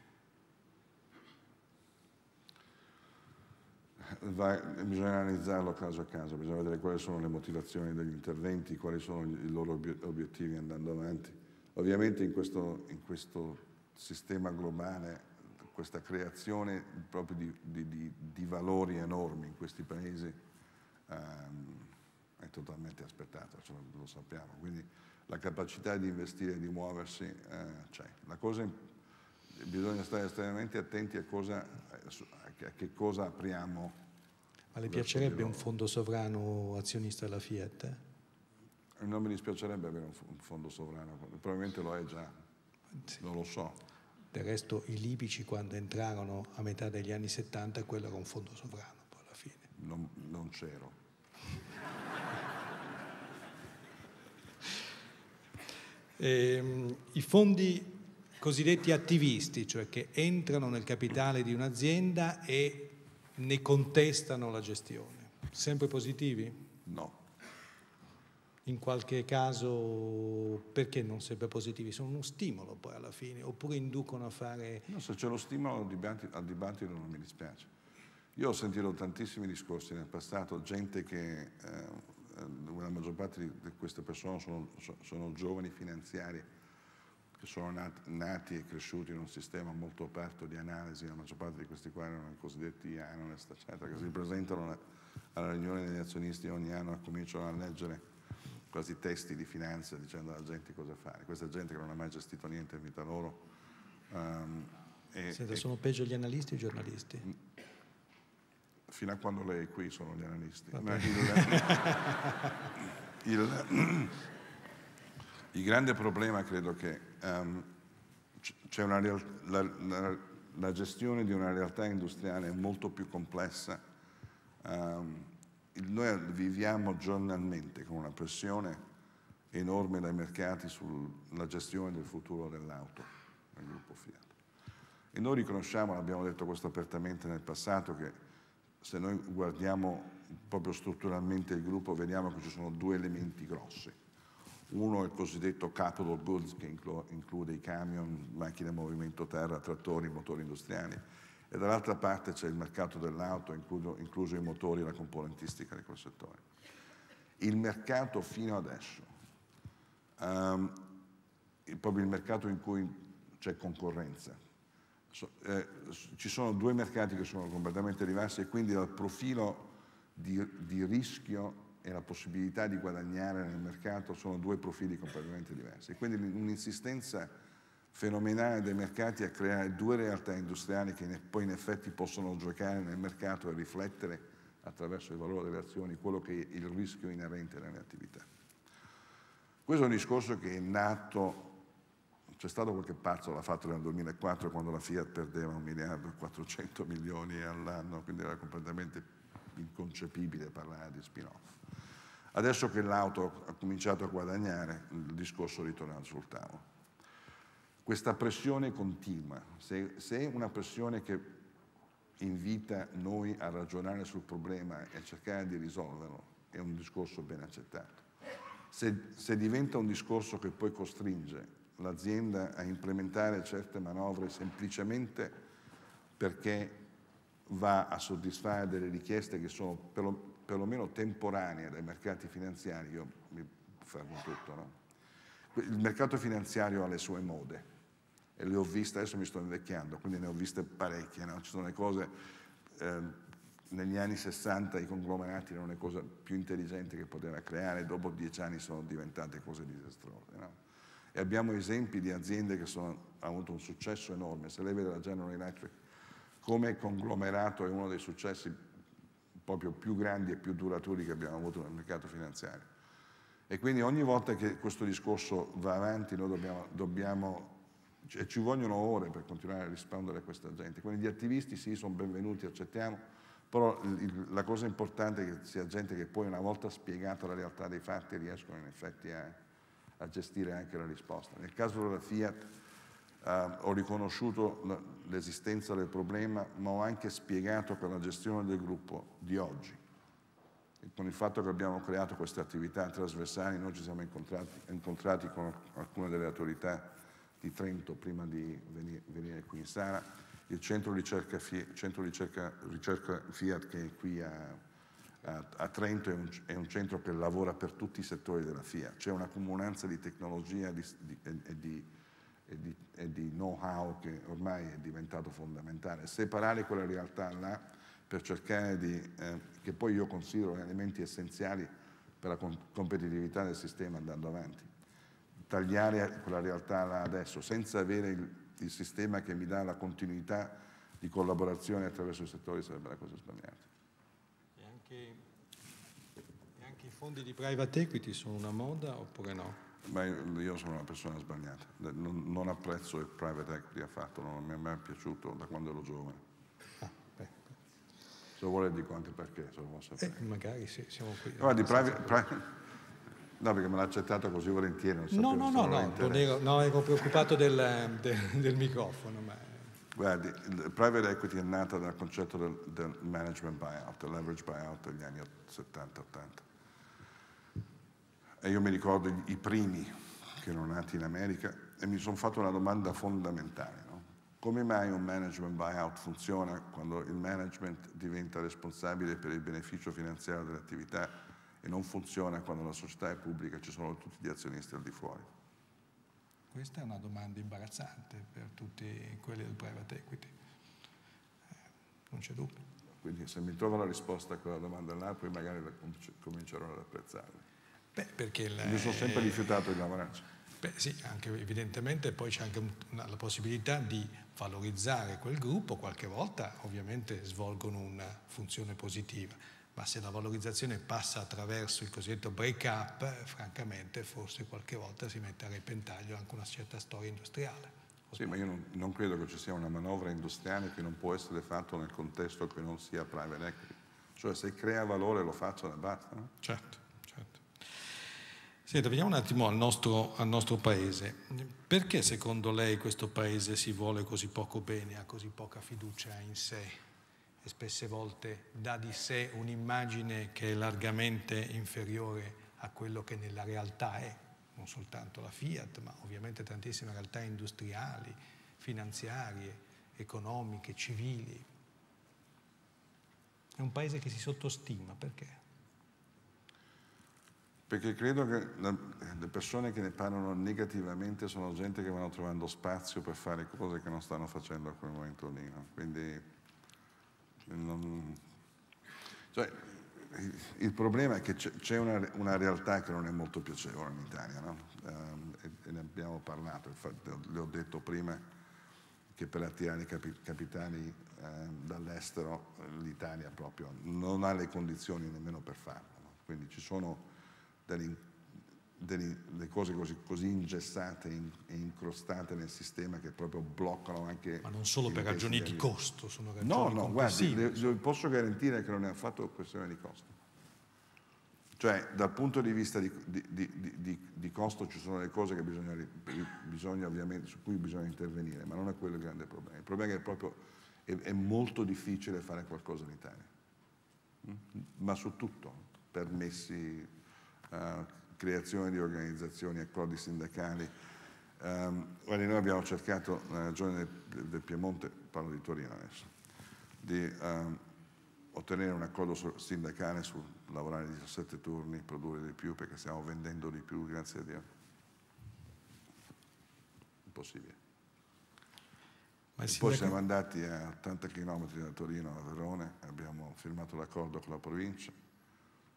Va, bisogna analizzarlo caso a caso, bisogna vedere quali sono le motivazioni degli interventi, quali sono i loro obiettivi andando avanti. Ovviamente in questo, in questo sistema globale questa creazione proprio di, di, di, di, valori enormi in questi paesi um, è totalmente aspettata, cioè lo sappiamo. Quindi la capacità di investire e di muoversi uh, c'è. Cosa, bisogna stare estremamente attenti a, cosa, a che cosa apriamo. Ma le piacerebbe un fondo sovrano azionista della Fiat? Non mi dispiacerebbe avere un fondo sovrano, probabilmente lo è già, sì. non lo so. Del resto i libici quando entrarono a metà degli anni 70 quello era un fondo sovrano poi alla fine. Non, non c'ero. eh, I fondi cosiddetti attivisti, cioè che entrano nel capitale di un'azienda e ne contestano la gestione, sempre positivi? No in qualche caso perché non sempre positivi? Sono uno stimolo poi alla fine, oppure inducono a fare... No, se c'è lo stimolo al dibattito, non mi dispiace. Io ho sentito tantissimi discorsi nel passato, gente che, eh, la maggior parte di queste persone sono, sono giovani finanziari che sono nati, e cresciuti in un sistema molto aperto di analisi, la maggior parte di questi qua erano i cosiddetti analyst, eccetera, che si presentano alla riunione degli azionisti ogni anno e cominciano a leggere quasi testi di finanza dicendo alla gente cosa fare. Questa gente che non ha mai gestito niente in vita loro. Um, e, Senta, e, sono peggio gli analisti o i giornalisti? Fino a quando lei è qui sono gli analisti. Il, il, il, grande problema credo che um, c'è una real, la, la, la, gestione di una realtà industriale molto più complessa um, noi viviamo giornalmente con una pressione enorme dai mercati sulla gestione del futuro dell'auto del gruppo Fiat. E noi riconosciamo, abbiamo detto questo apertamente nel passato, che se noi guardiamo proprio strutturalmente il gruppo vediamo che ci sono due elementi grossi. Uno è il cosiddetto capital goods che include i camion, macchine a movimento terra, trattori, motori industriali e dall'altra parte c'è il mercato dell'auto, incluso, i motori e la componentistica di quel settore. Il mercato fino adesso, um, proprio il mercato in cui c'è concorrenza, so, eh, ci sono due mercati che sono completamente diversi e quindi dal profilo di, di rischio e la possibilità di guadagnare nel mercato sono due profili completamente diversi. Quindi un'insistenza fenomenale dei mercati a creare due realtà industriali che poi in effetti possono giocare nel mercato e riflettere attraverso il valore delle azioni quello che è il rischio inerente nelle attività. Questo è un discorso che è nato, c'è stato qualche pazzo, l'ha fatto nel 2004 quando la Fiat perdeva un miliardo e 400 milioni all'anno, quindi era completamente inconcepibile parlare di spin-off. Adesso che l'auto ha cominciato a guadagnare, il discorso ritorna sul tavolo. Questa pressione continua, se, se è una pressione che invita noi a ragionare sul problema e a cercare di risolverlo, è un discorso ben accettato. Se, se diventa un discorso che poi costringe l'azienda a implementare certe manovre semplicemente perché va a soddisfare delle richieste che sono perlomeno temporanee dai mercati finanziari, io mi fermo tutto. No? Il mercato finanziario ha le sue mode e le ho viste, adesso mi sto invecchiando, quindi ne ho viste parecchie, no? ci sono le cose, eh, negli anni 60 i conglomerati erano le cose più intelligenti che poteva creare, dopo dieci anni sono diventate cose disastrose. No? E abbiamo esempi di aziende che sono, hanno avuto un successo enorme, se lei vede la General Electric, come conglomerato è uno dei successi proprio più grandi e più duraturi che abbiamo avuto nel mercato finanziario. E quindi ogni volta che questo discorso va avanti noi dobbiamo, dobbiamo e ci vogliono ore per continuare a rispondere a questa gente. Quindi gli attivisti sì, sono benvenuti, accettiamo, però la cosa importante è che sia gente che poi una volta spiegata la realtà dei fatti riescono in effetti a, a gestire anche la risposta. Nel caso della Fiat eh, ho riconosciuto l'esistenza del problema, ma ho anche spiegato che la gestione del gruppo di oggi, con il fatto che abbiamo creato queste attività trasversali, noi ci siamo incontrati, incontrati con alcune delle autorità di Trento prima di venire, venire qui in sala, il centro ricerca, centro ricerca, ricerca Fiat che è qui a, a, a Trento è un, è un, centro che lavora per tutti i settori della Fiat, c'è una comunanza di tecnologia e di, di, di e di, di know-how che ormai è diventato fondamentale. Separare quella realtà là per cercare di, eh, che poi io considero elementi essenziali per la competitività del sistema andando avanti. Tagliare quella realtà là adesso senza avere il, il sistema che mi dà la continuità di collaborazione attraverso i settori sarebbe la cosa sbagliata. E anche, e anche i fondi di private equity sono una moda oppure no? Beh, io sono una persona sbagliata, non, non, apprezzo il private equity affatto, non mi è mai piaciuto da quando ero giovane. Ah, beh. Se vuole dico anche perché, se lo vuole sapere. Eh, magari sì, siamo qui. Guardi, private, private, no, perché me l'ha accettato così volentieri. No, no, no, no, ero, no, ero preoccupato del, del, del microfono. Ma... Guardi, il private equity è nata dal concetto del, del management buyout, del leverage buyout degli anni 70-80 e io mi ricordo i primi che erano nati in America e mi sono fatto una domanda fondamentale. No? Come mai un management buyout funziona quando il management diventa responsabile per il beneficio finanziario dell'attività e non funziona quando la società è pubblica e ci sono tutti gli azionisti al di fuori? Questa è una domanda imbarazzante per tutti quelli del private equity. Eh, non c'è dubbio. Quindi se mi trovo la risposta a quella domanda là, poi magari comincerò ad apprezzarla. Beh, perché il, Mi sono sempre rifiutato di lavorarci. Beh sì, anche evidentemente poi c'è anche una, la possibilità di valorizzare quel gruppo, qualche volta ovviamente svolgono una funzione positiva, ma se la valorizzazione passa attraverso il cosiddetto break up, francamente forse qualche volta si mette a repentaglio anche una certa storia industriale. Sì, ma io non, non, credo che ci sia una manovra industriale che non può essere fatta nel contesto che non sia private equity. Cioè se crea valore lo faccio e basta. No? Certo. Senta, veniamo un attimo al nostro, al nostro, paese. Perché secondo lei questo paese si vuole così poco bene, ha così poca fiducia in sé e spesse volte dà di sé un'immagine che è largamente inferiore a quello che nella realtà è, non soltanto la Fiat, ma ovviamente tantissime realtà industriali, finanziarie, economiche, civili. È un paese che si sottostima, perché? Perché credo che le persone che ne parlano negativamente sono gente che vanno trovando spazio per fare cose che non stanno facendo a quel momento lì. No? Quindi non... cioè, il problema è che c'è una, una, realtà che non è molto piacevole in Italia, no? um, e, e, ne abbiamo parlato, infatti le ho detto prima che per attirare capi, capitali eh, dall'estero l'Italia proprio non ha le condizioni nemmeno per farlo. No? Quindi ci sono delle, delle cose così, così ingessate e incrostate nel sistema che proprio bloccano anche... Ma non solo per ragioni di costo, sono ragioni No, no, guardi, le, le posso garantire che non è affatto questione di costo. Cioè, dal punto di vista di, di, di, di costo ci sono le cose bisogna, bisogna, su cui bisogna intervenire, ma non è quello il grande problema. Il problema è che proprio è, è molto difficile fare qualcosa in Italia, mm? ma su tutto, permessi, creazione di organizzazioni, accordi sindacali. Um, guardi, noi abbiamo cercato nella regione del, Piemonte, parlo di Torino adesso, di um, ottenere un accordo sindacale su lavorare 17 turni, produrre di più perché stiamo vendendo di più, grazie a Dio. Impossibile. Ma poi siamo andati a 80 km da Torino a Verone, abbiamo firmato l'accordo con la provincia,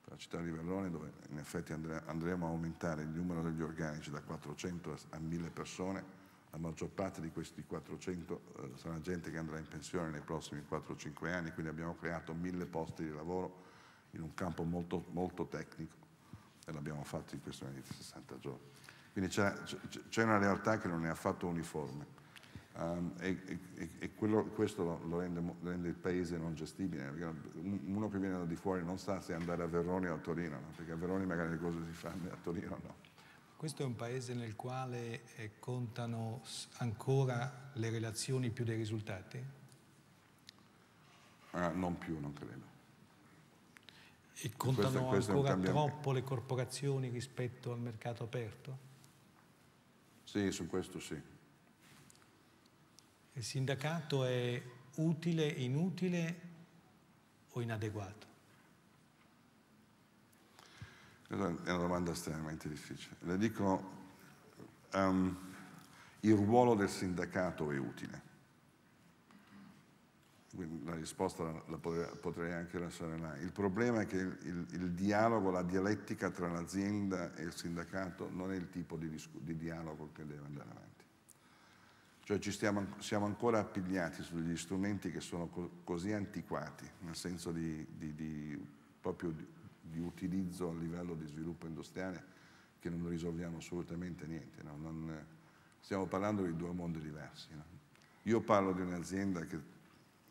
la città di Verrone dove in effetti andre, andremo a aumentare il numero degli organici da 400 a 1000 persone, la maggior parte di questi 400 eh, sarà gente che andrà in pensione nei prossimi 4-5 anni, quindi abbiamo creato 1000 posti di lavoro in un campo molto, molto tecnico e l'abbiamo fatto in questione di 60 giorni. Quindi c'è una realtà che non è affatto uniforme. Um, e, e, e quello, questo lo, lo, rende, lo, rende, il paese non gestibile. Uno che viene da di fuori non sa se andare a Veroni o a Torino, no? perché a Veroni magari le cose si fanno, a Torino no. Questo è un paese nel quale eh, contano ancora le relazioni più dei risultati? Uh, non più, non credo. E contano questo, questo ancora troppo le corporazioni rispetto al mercato aperto? Sì, su questo sì. Il sindacato è utile, inutile o inadeguato? È una domanda estremamente difficile. Le dico, um, il ruolo del sindacato è utile. Quindi la risposta la, potrei, anche lasciare là. Il problema è che il, il, il, dialogo, la dialettica tra l'azienda e il sindacato non è il tipo di, di dialogo che deve andare avanti. Cioè ci stiamo, siamo ancora appigliati sugli strumenti che sono co così antiquati, nel senso di, di, di proprio di, di, utilizzo a livello di sviluppo industriale, che non risolviamo assolutamente niente. No? Non, stiamo parlando di due mondi diversi. No? Io parlo di un'azienda che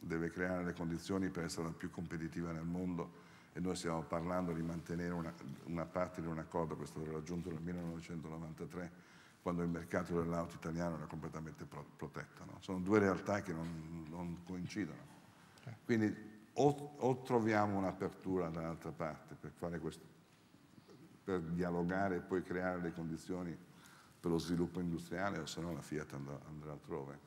deve creare le condizioni per essere la più competitiva nel mondo e noi stiamo parlando di mantenere una, una parte di un accordo è stato raggiunto nel 1993 quando il mercato dell'auto italiano era completamente protetto. No? Sono due realtà che non, non coincidono. Quindi o, o troviamo un'apertura dall'altra parte per, questo, per dialogare e poi creare le condizioni per lo sviluppo industriale o se no la Fiat andrà, andrà altrove.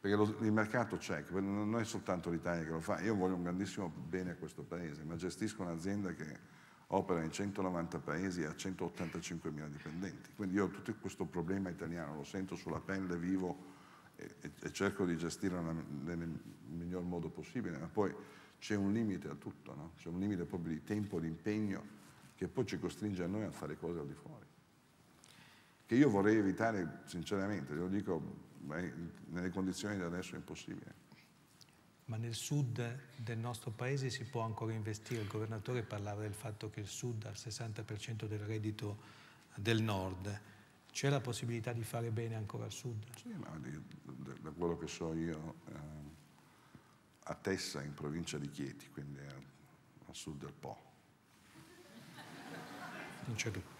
Perché lo, il mercato c'è, non è soltanto l'Italia che lo fa. Io voglio un grandissimo bene a questo paese, ma gestisco un'azienda che opera in 190 paesi e ha 185 mila dipendenti. Quindi io tutto questo problema italiano lo sento sulla pelle, vivo e, e, e cerco di gestirlo nel miglior modo possibile, ma poi c'è un limite a tutto, no? c'è un limite proprio di tempo, di impegno che poi ci costringe a noi a fare cose al di fuori. Che io vorrei evitare sinceramente, lo dico, nelle condizioni di adesso è impossibile ma nel sud del nostro paese si può ancora investire. Il governatore parlava del fatto che il sud ha il 60% del reddito del nord. C'è la possibilità di fare bene ancora al sud? Sì, ma da quello che so io, eh, a Tessa, in provincia di Chieti, quindi a, a sud del Po. Non c'è dubbio.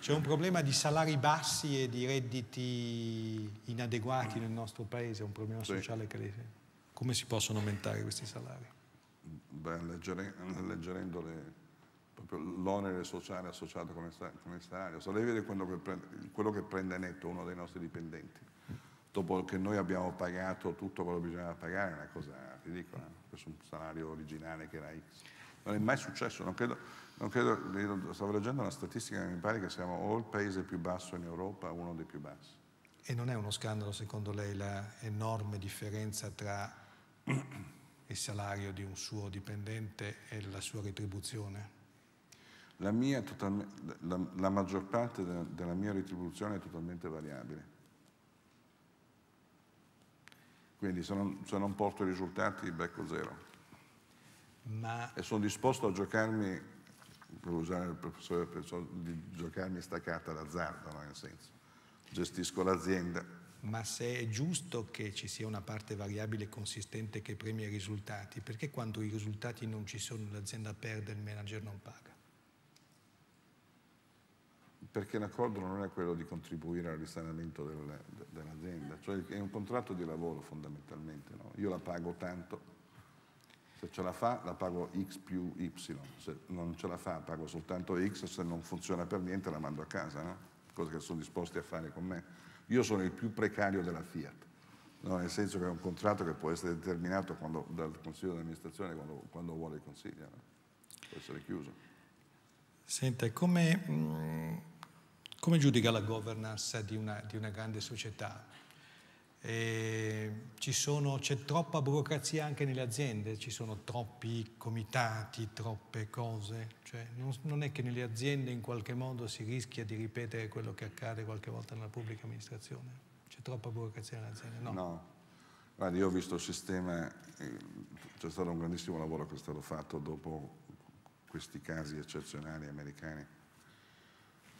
C'è un problema di salari bassi e di redditi inadeguati nel nostro paese, un problema sociale che come si possono aumentare questi salari? Beh, alleggerendo le, proprio l'onere sociale associato con il, salario. Se lei vede quello che, prende, quello che prende netto uno dei nostri dipendenti, dopo che noi abbiamo pagato tutto quello che bisognava pagare, è una cosa ridicola, questo è un salario originale che era X. Non è mai successo, non credo, non credo, stavo leggendo una statistica che mi pare che siamo o il paese più basso in Europa uno dei più bassi. E non è uno scandalo secondo lei l'enorme differenza tra il salario di un suo dipendente e la sua retribuzione? La, mia, la, la maggior parte de, della mia retribuzione è totalmente variabile. Quindi se non, se non porto i risultati becco zero. Ma... E sono disposto a giocarmi, per usare il professore di giocarmi staccata d'azzardo, no? nel senso, gestisco l'azienda. Ma se è giusto che ci sia una parte variabile consistente che premia i risultati, perché quando i risultati non ci sono l'azienda perde e il manager non paga? perché l'accordo non è quello di contribuire al risanamento del, dell'azienda, cioè è un contratto di lavoro fondamentalmente. No? Io la pago tanto, se ce la fa la pago X più Y, se non ce la fa pago soltanto X, se non funziona per niente la mando a casa, no? cosa che sono disposti a fare con me. Io sono il più precario della Fiat, no? nel senso che è un contratto che può essere determinato quando, dal Consiglio di amministrazione quando, quando vuole il Consiglio, può essere chiuso. Senta, come... Mh come giudica la governance di una, di una grande società? C'è troppa burocrazia anche nelle aziende, ci sono troppi comitati, troppe cose, cioè, non, non, è che nelle aziende in qualche modo si rischia di ripetere quello che accade qualche volta nella pubblica amministrazione? C'è troppa burocrazia nelle aziende? No. no. Guardi, io ho visto il sistema, c'è stato un grandissimo lavoro che è stato fatto dopo questi casi eccezionali americani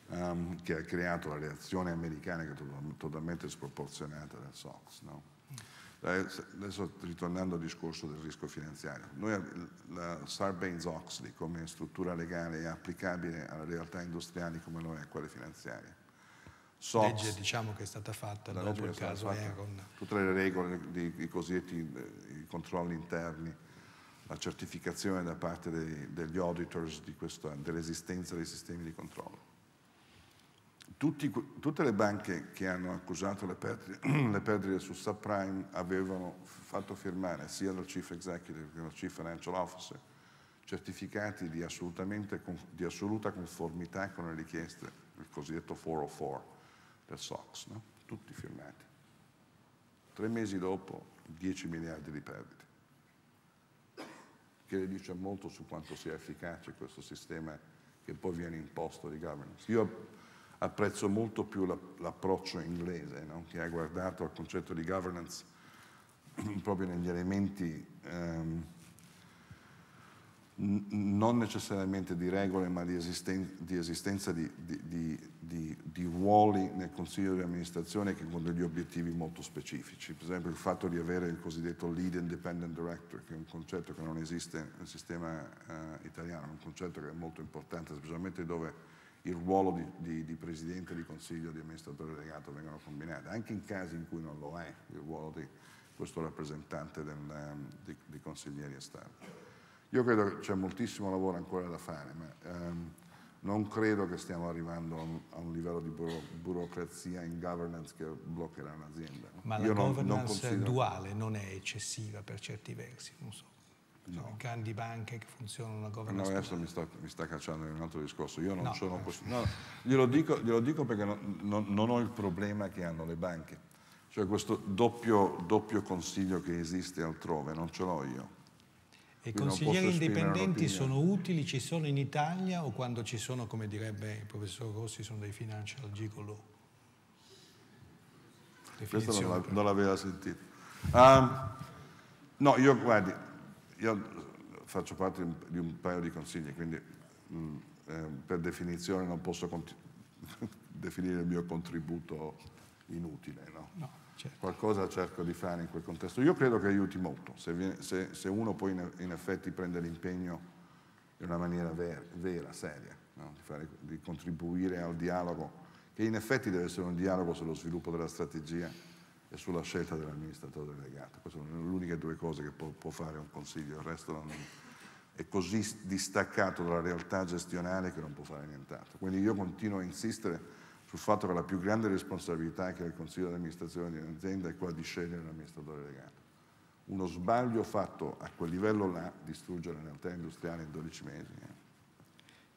um, che ha creato la reazione americana che è totalmente sproporzionata dal SOX. No? Adesso ritornando al discorso del rischio finanziario, noi la Sarbanes-Oxley come struttura legale è applicabile alle realtà industriali come lo è a quelle finanziarie. SOX, legge diciamo che è stata fatta dopo il caso Enron. Tutte le regole, i cosiddetti i controlli interni, la certificazione da parte dei, degli auditors dell'esistenza dei sistemi di controllo. Tutti, tutte le banche che hanno accusato le perdite, le perdite su subprime avevano fatto firmare sia dal Chief Executive che dal Chief Financial Officer certificati di, di assoluta conformità con le richieste, il cosiddetto 404 del SOX, no? tutti firmati. Tre mesi dopo 10 miliardi di perdite, che dice molto su quanto sia efficace questo sistema che poi viene imposto di governance. Io apprezzo molto più l'approccio inglese, no? che ha guardato al concetto di governance proprio negli elementi ehm, non necessariamente di regole, ma di, esisten di esistenza di, di, di, ruoli nel Consiglio di amministrazione che con degli obiettivi molto specifici. Per esempio il fatto di avere il cosiddetto Lead Independent Director, che è un concetto che non esiste nel sistema eh, italiano, un concetto che è molto importante, specialmente dove il ruolo di, di, di, presidente di consiglio di amministratore delegato vengono combinati, anche in casi in cui non lo è il ruolo di questo rappresentante del, um, di, di, consiglieri esterni. Io credo che c'è moltissimo lavoro ancora da fare, ma um, non credo che stiamo arrivando a un, a un livello di buro, burocrazia in governance che bloccherà un'azienda. Ma Io la non, governance non considero... duale non è eccessiva per certi versi, non so. No. grandi banche che funzionano una governance. No, adesso mi sta, mi sta, cacciando in un altro discorso. Io non no. sono questo. No, glielo, dico, glielo dico perché non, non, non, ho il problema che hanno le banche. Cioè questo doppio, doppio consiglio che esiste altrove, non ce l'ho io. E i consiglieri indipendenti sono utili, ci sono in Italia o quando ci sono, come direbbe il professor Rossi, sono dei financial gigolo? Questo non l'aveva sentito. Um, no, io guardi, io faccio parte di un paio di consigli, quindi mh, mm, eh, per definizione non posso definire il mio contributo inutile. No? No, certo. Qualcosa cerco di fare in quel contesto. Io credo che aiuti molto, se, viene, se, se uno poi in, in, effetti prende l'impegno in una maniera ver, vera, seria, no? di, fare, di contribuire al dialogo, che in effetti deve essere un dialogo sullo sviluppo della strategia e sulla scelta dell'amministratore delegato. Queste sono le uniche due cose che può, può fare un consiglio, il resto non, è così distaccato dalla realtà gestionale che non può fare nient'altro. Quindi io continuo a insistere sul fatto che la più grande responsabilità che ha il Consiglio di amministrazione di un'azienda è quella di scegliere l'amministratore delegato. Uno sbaglio fatto a quel livello là distrugge la realtà industriale in 12 mesi. Eh.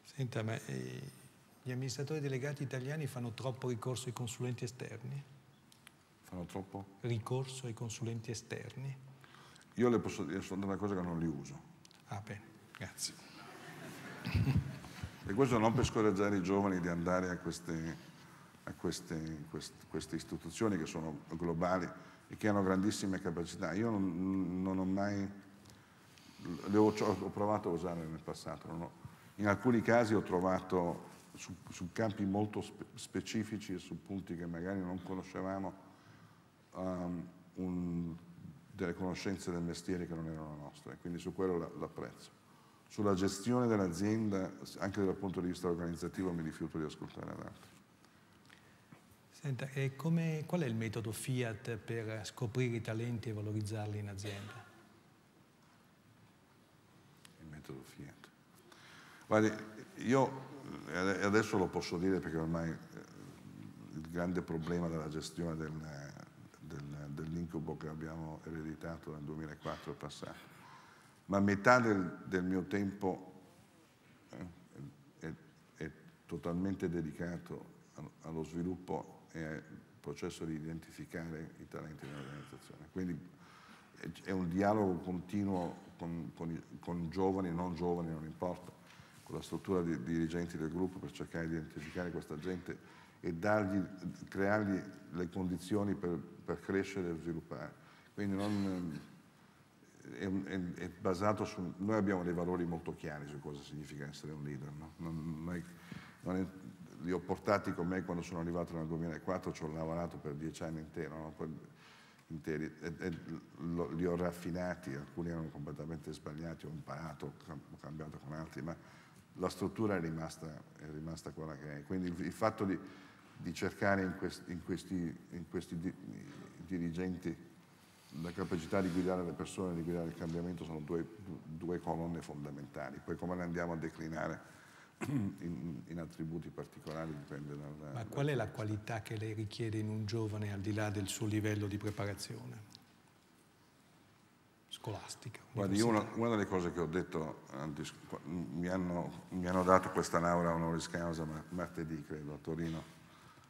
Senta, ma eh, gli amministratori delegati italiani fanno troppo ricorso ai consulenti esterni? Fanno troppo? Ricorso ai consulenti esterni? Io le posso dire sono una cosa che non li uso. Ah bene, grazie. E questo non per scoraggiare i giovani di andare a queste, a queste, queste, queste istituzioni che sono globali e che hanno grandissime capacità. Io non, non ho mai, le ho, ho, provato a usarle nel passato, ho, in alcuni casi ho trovato su, su campi molto spe, specifici e su punti che magari non conoscevamo um, un, delle conoscenze del mestiere che non erano nostre, quindi su quello l'apprezzo. Sulla gestione dell'azienda, anche dal punto di vista organizzativo, mi rifiuto di ascoltare ad altri. Senta, come, qual è il metodo Fiat per scoprire i talenti e valorizzarli in azienda? Il metodo Fiat. Guardi, io adesso lo posso dire perché ormai eh, il grande problema della gestione del, dell'incubo che abbiamo ereditato nel 2004 è passato. Ma metà del, del mio tempo eh, è, è, totalmente dedicato allo sviluppo e al processo di identificare i talenti nell'organizzazione. Quindi è un dialogo continuo con, con, con giovani, non giovani, non importa, con la struttura di dirigenti del gruppo per cercare di identificare questa gente e dargli, creargli le condizioni per, per crescere e sviluppare. Quindi non, è, è, è, basato su... Noi abbiamo dei valori molto chiari su cosa significa essere un leader. No? Non, non, non li ho portati con me quando sono arrivato nel 2004, ci ho lavorato per dieci anni intero, no? interi, e, e lo, li ho raffinati, alcuni erano completamente sbagliati, ho imparato, ho cambiato con altri, ma la struttura è rimasta, è rimasta quella che è. Quindi il, il fatto di, di cercare in, quest, in, questi, in questi di, dirigenti la capacità di guidare le persone, di guidare il cambiamento sono due, due colonne fondamentali. Poi come le andiamo a declinare in, in, attributi particolari dipende dal... Ma qual è la qualità che lei richiede in un giovane al di là del suo livello di preparazione? Scolastica. Guardi, una, una, delle cose che ho detto, mi hanno, mi hanno dato questa laurea honoris causa martedì, credo, a Torino,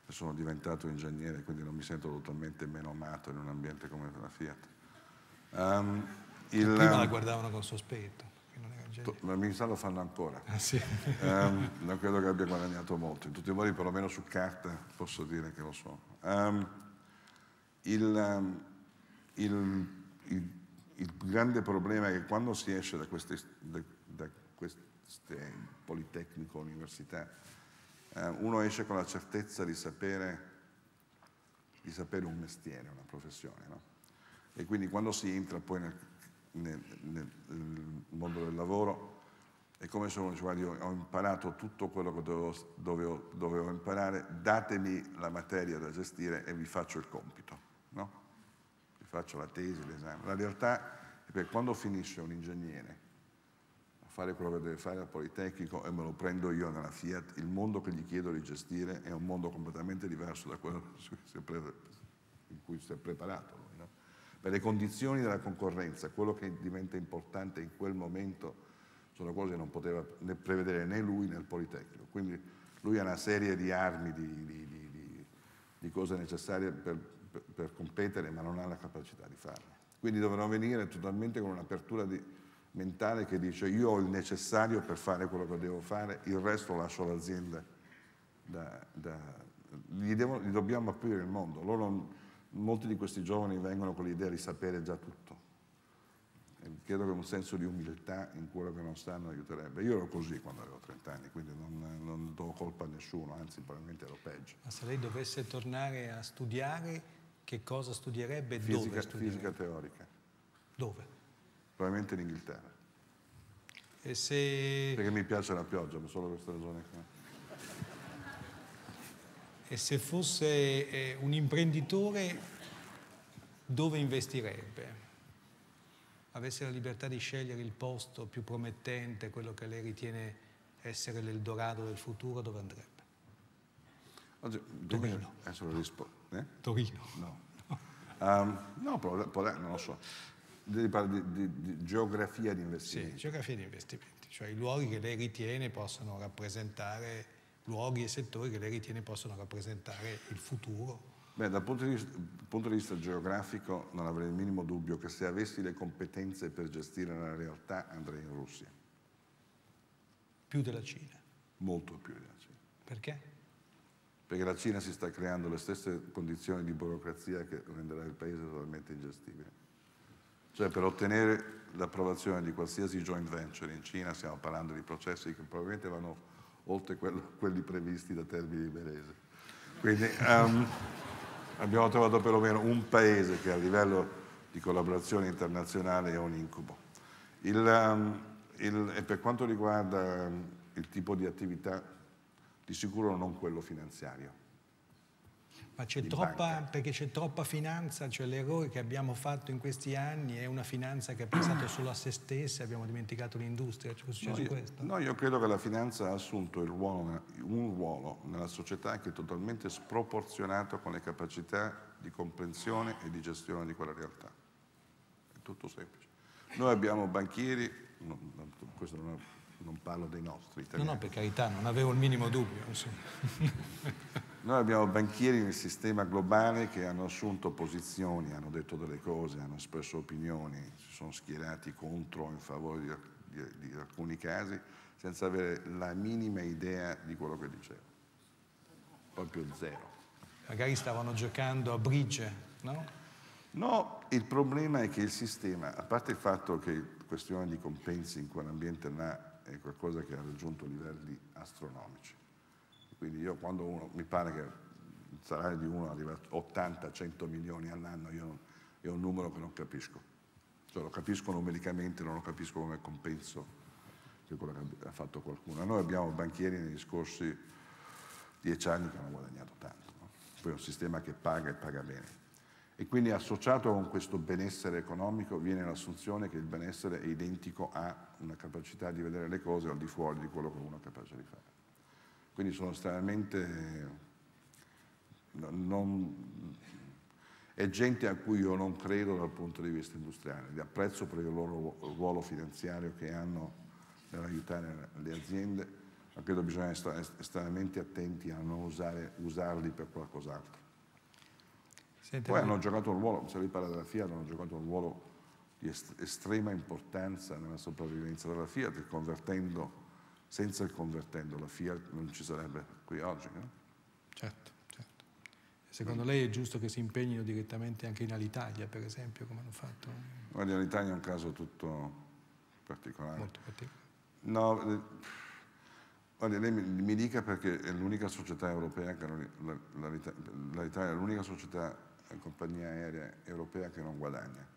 sono diventato ingegnere, quindi non mi sento totalmente meno amato in un ambiente come la Fiat. Um, il, Prima la guardavano con sospetto. Ma mi sa lo fanno ancora. Ah, sì. um, non credo che abbia guadagnato molto. In tutti i modi, perlomeno su carta, posso dire che lo so. Um, il, il, il, il, grande problema è che quando si esce da queste, da, da queste politecnico, università, uh, uno esce con la certezza di sapere, di sapere un mestiere, una professione. No? E quindi quando si entra poi nel, nel, nel, mondo del lavoro è come se uno dice guarda io ho imparato tutto quello che dovevo, dovevo, dovevo, imparare, datemi la materia da gestire e vi faccio il compito, no? Vi faccio la tesi, l'esame. La realtà è che quando finisce un ingegnere fare quello che deve fare al Politecnico e me lo prendo io nella Fiat, il mondo che gli chiedo di gestire è un mondo completamente diverso da quello in cui si è preparato per le condizioni della concorrenza, quello che diventa importante in quel momento sono cose che non poteva né prevedere né lui né il Politecnico. Quindi lui ha una serie di armi, di, di, di, di cose necessarie per, per, per, competere, ma non ha la capacità di farle. Quindi dovrà venire totalmente con un'apertura mentale che dice io ho il necessario per fare quello che devo fare, il resto lascio all'azienda. Da, da, gli, devo, gli dobbiamo aprire il mondo. Loro molti di questi giovani vengono con l'idea di sapere già tutto. E credo che un senso di umiltà in quello che non sanno aiuterebbe. Io ero così quando avevo 30 anni, quindi non, non do colpa a nessuno, anzi probabilmente ero peggio. Ma se lei dovesse tornare a studiare, che cosa studierebbe fisica, dove studierebbe? Fisica teorica. Dove? Probabilmente in Inghilterra. E se... Perché mi piace la pioggia, per solo questa ragione qua. E se fosse eh, un imprenditore dove investirebbe? Avesse la libertà di scegliere il posto più promettente, quello che lei ritiene essere l'Eldorado del futuro, dove andrebbe? Oggi, Torino. Adesso lo rispondo. Eh? Torino. No. Um, no, però, non lo so. Devi parlare di, di, di geografia di investimenti. Sì, geografia di investimenti, cioè i luoghi che lei ritiene possono rappresentare, luoghi e settori che lei ritiene possono rappresentare il futuro. Beh, dal punto, vista, dal punto di vista geografico non avrei il minimo dubbio che se avessi le competenze per gestire la realtà andrei in Russia. Più della Cina. Molto più della Cina. Perché? Perché la Cina si sta creando le stesse condizioni di burocrazia che renderà il paese totalmente ingestibile. Cioè per ottenere l'approvazione di qualsiasi joint venture in Cina stiamo parlando di processi che probabilmente vanno oltre quello, quelli previsti da Termini Berese. Quindi um, abbiamo trovato perlomeno un paese che a livello di collaborazione internazionale è un incubo. Il, um, il, e per quanto riguarda um, il tipo di attività, di sicuro non quello finanziario. Ma c'è troppa, perché c'è troppa finanza, cioè l'errore che abbiamo fatto in questi anni è una finanza che ha pensato solo a se stessa, abbiamo dimenticato l'industria, cioè, successo no, io, questo? No, io credo che la finanza ha assunto ruolo, un ruolo nella società che è totalmente sproporzionato con le capacità di comprensione e di gestione di quella realtà. È tutto semplice. Noi abbiamo banchieri, no, questo non, è, non, parlo dei nostri italiani. No, no, per carità, non avevo il minimo dubbio. Noi abbiamo banchieri nel sistema globale che hanno assunto posizioni, hanno detto delle cose, hanno espresso opinioni, si sono schierati contro o in favore di, di, di, alcuni casi senza avere la minima idea di quello che dicevano. Proprio zero. Magari stavano giocando a bridge, no? No, il problema è che il sistema, a parte il fatto che la questione di compensi in quell'ambiente là è qualcosa che ha raggiunto livelli astronomici, quindi io quando uno, mi pare che il salario di uno arriva a 80-100 milioni all'anno, io è un numero che non capisco. Cioè lo capisco numericamente, non lo capisco come compenso di quello che ha fatto qualcuno. Noi abbiamo banchieri negli scorsi dieci anni che hanno guadagnato tanto. No? Poi è un sistema che paga e paga bene. E quindi associato con questo benessere economico viene l'assunzione che il benessere è identico a una capacità di vedere le cose al di fuori di quello che uno è capace di fare. Quindi sono estremamente... Non, è gente a cui io non credo dal punto di vista industriale, li apprezzo per il loro ruolo finanziario che hanno nell'aiutare le aziende, ma credo bisogna stare estremamente attenti a non usare, usarli per qualcos'altro. Senti, Poi hanno giocato un ruolo, se lei parla della Fiat, hanno giocato un ruolo di estrema importanza nella sopravvivenza della Fiat, convertendo senza il convertendo la Fiat non ci sarebbe qui oggi. No? Certo, certo. Secondo lei è giusto che si impegnino direttamente anche in Alitalia, per esempio, come hanno fatto? Guardi, Alitalia è un caso tutto particolare. Molto particolare. No, eh, guardi, lei mi, mi, dica perché è l'unica società europea che non, l'Alitalia è l'unica società, compagnia aerea europea che non guadagna.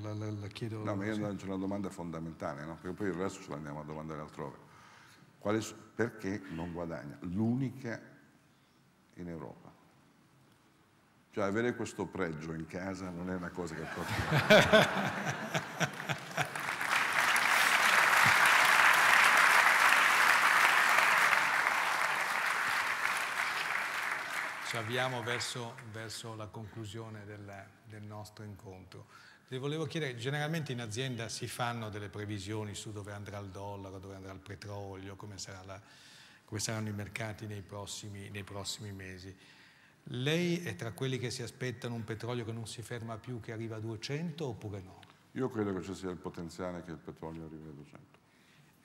La, la, la chiedo, no, ma io c'è una domanda fondamentale, no? perché poi il resto ce l'andiamo a domandare altrove. Quale, perché non guadagna? L'unica in Europa. Cioè avere questo pregio in casa non è una cosa che proprio... Ci avviamo verso, verso la conclusione del, del nostro incontro. Le volevo chiedere, generalmente in azienda si fanno delle previsioni su dove andrà il dollaro, dove andrà il petrolio, come, la, come saranno i mercati nei prossimi, nei prossimi, mesi. Lei è tra quelli che si aspettano un petrolio che non si ferma più, che arriva a 200 oppure no? Io credo che ci sia il potenziale che il petrolio arrivi a 200.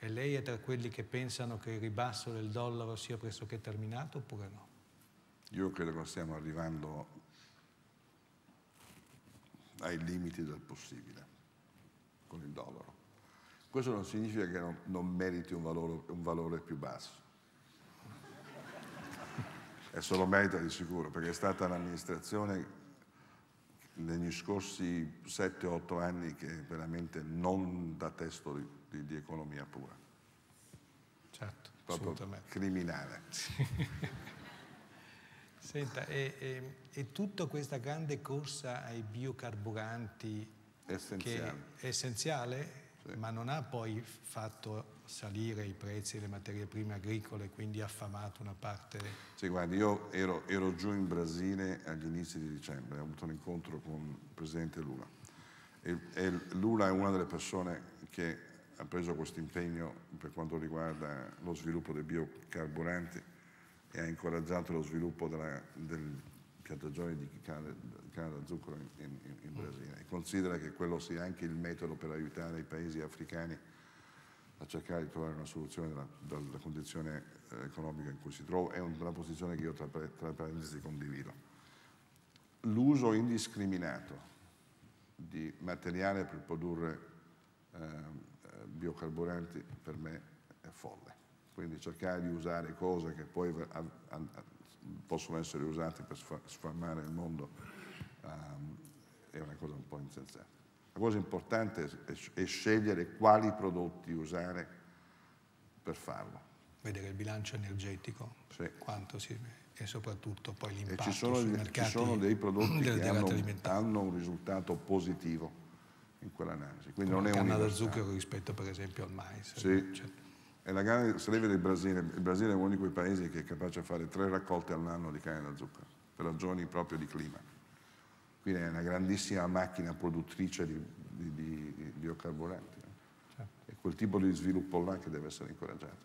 E lei è tra quelli che pensano che il ribasso del dollaro sia pressoché terminato oppure no? Io credo che stiamo arrivando ai limiti del possibile con il dollaro. Questo non significa che non, non meriti un valore, un valore più basso. E se lo merita di sicuro, perché è stata un'amministrazione negli scorsi 7-8 anni che veramente non dà testo di, di, di economia pura. Certo, Proprio assolutamente. criminale. Senta, e, e, e, tutta questa grande corsa ai biocarburanti essenziale, è essenziale sì. ma non ha poi fatto salire i prezzi delle materie prime agricole, quindi affamato una parte... Sì, guardi, io ero, ero giù in Brasile agli inizi di dicembre, ho avuto un incontro con il presidente Lula. E, e Lula è una delle persone che ha preso questo impegno per quanto riguarda lo sviluppo dei biocarburanti e ha incoraggiato lo sviluppo della, del piantagione di canna, da zucchero in, in, in Brasile e considera che quello sia anche il metodo per aiutare i paesi africani a cercare di trovare una soluzione della, della condizione eh, economica in cui si trova, è una posizione che io tra, tra parentesi condivido. L'uso indiscriminato di materiale per produrre eh, biocarburanti per me è folle. Quindi cercare di usare cose che poi possono essere usate per sfamare il mondo um, è una cosa un po' insensata. La cosa importante è, è scegliere quali prodotti usare per farlo. Vedere il bilancio energetico, sì. quanto si e soprattutto poi l'impatto e ci sono, ci sono dei prodotti che hanno, hanno un risultato positivo in quell'analisi. Quindi Come non è canna da zucchero rispetto per esempio al mais. Sì. Cioè. È la grande saleva del Brasile. Il Brasile è uno di quei paesi che è capace di fare tre raccolte all'anno di canna da zucchero, per ragioni proprio di clima. Quindi è una grandissima macchina produttrice di, di, di biocarburanti. Certo. È quel tipo di sviluppo là che deve essere incoraggiato.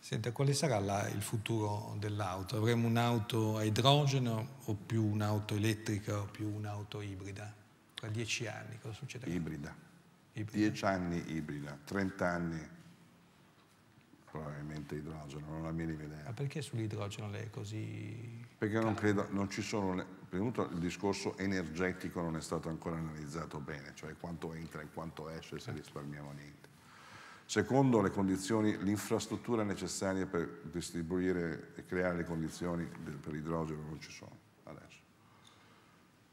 Senta, quale sarà la, il futuro dell'auto? Avremo un'auto a idrogeno o più un'auto elettrica o più un'auto ibrida? Tra dieci anni cosa succederà? Ibrida. ibrida. Dieci anni ibrida, trent'anni probabilmente idrogeno, non ho la minima idea. Ma perché sull'idrogeno lei è così... Perché non credo, non ci sono, prima il discorso energetico non è stato ancora analizzato bene, cioè quanto entra e quanto esce se risparmiamo niente. Secondo le condizioni, l'infrastruttura necessaria per distribuire e creare le condizioni per l'idrogeno non ci sono adesso.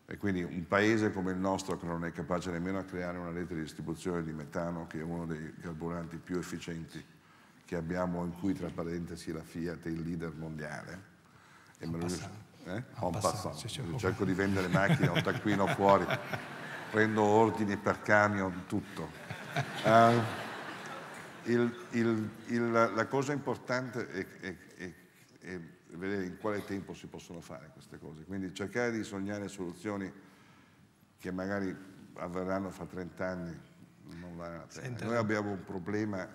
E quindi un paese come il nostro che non è capace nemmeno a creare una rete di distribuzione di metano, che è uno dei carburanti più efficienti che abbiamo, in cui tra parentesi la Fiat è il leader mondiale. E me lo eh? Cerco di vendere macchine, un taccuino fuori, prendo ordini per camion, tutto. Uh, il, il, il, la cosa importante è, è, è, è vedere in quale tempo si possono fare queste cose. Quindi cercare di sognare soluzioni che magari avverranno fra 30 anni non vale la pena. Noi abbiamo un problema,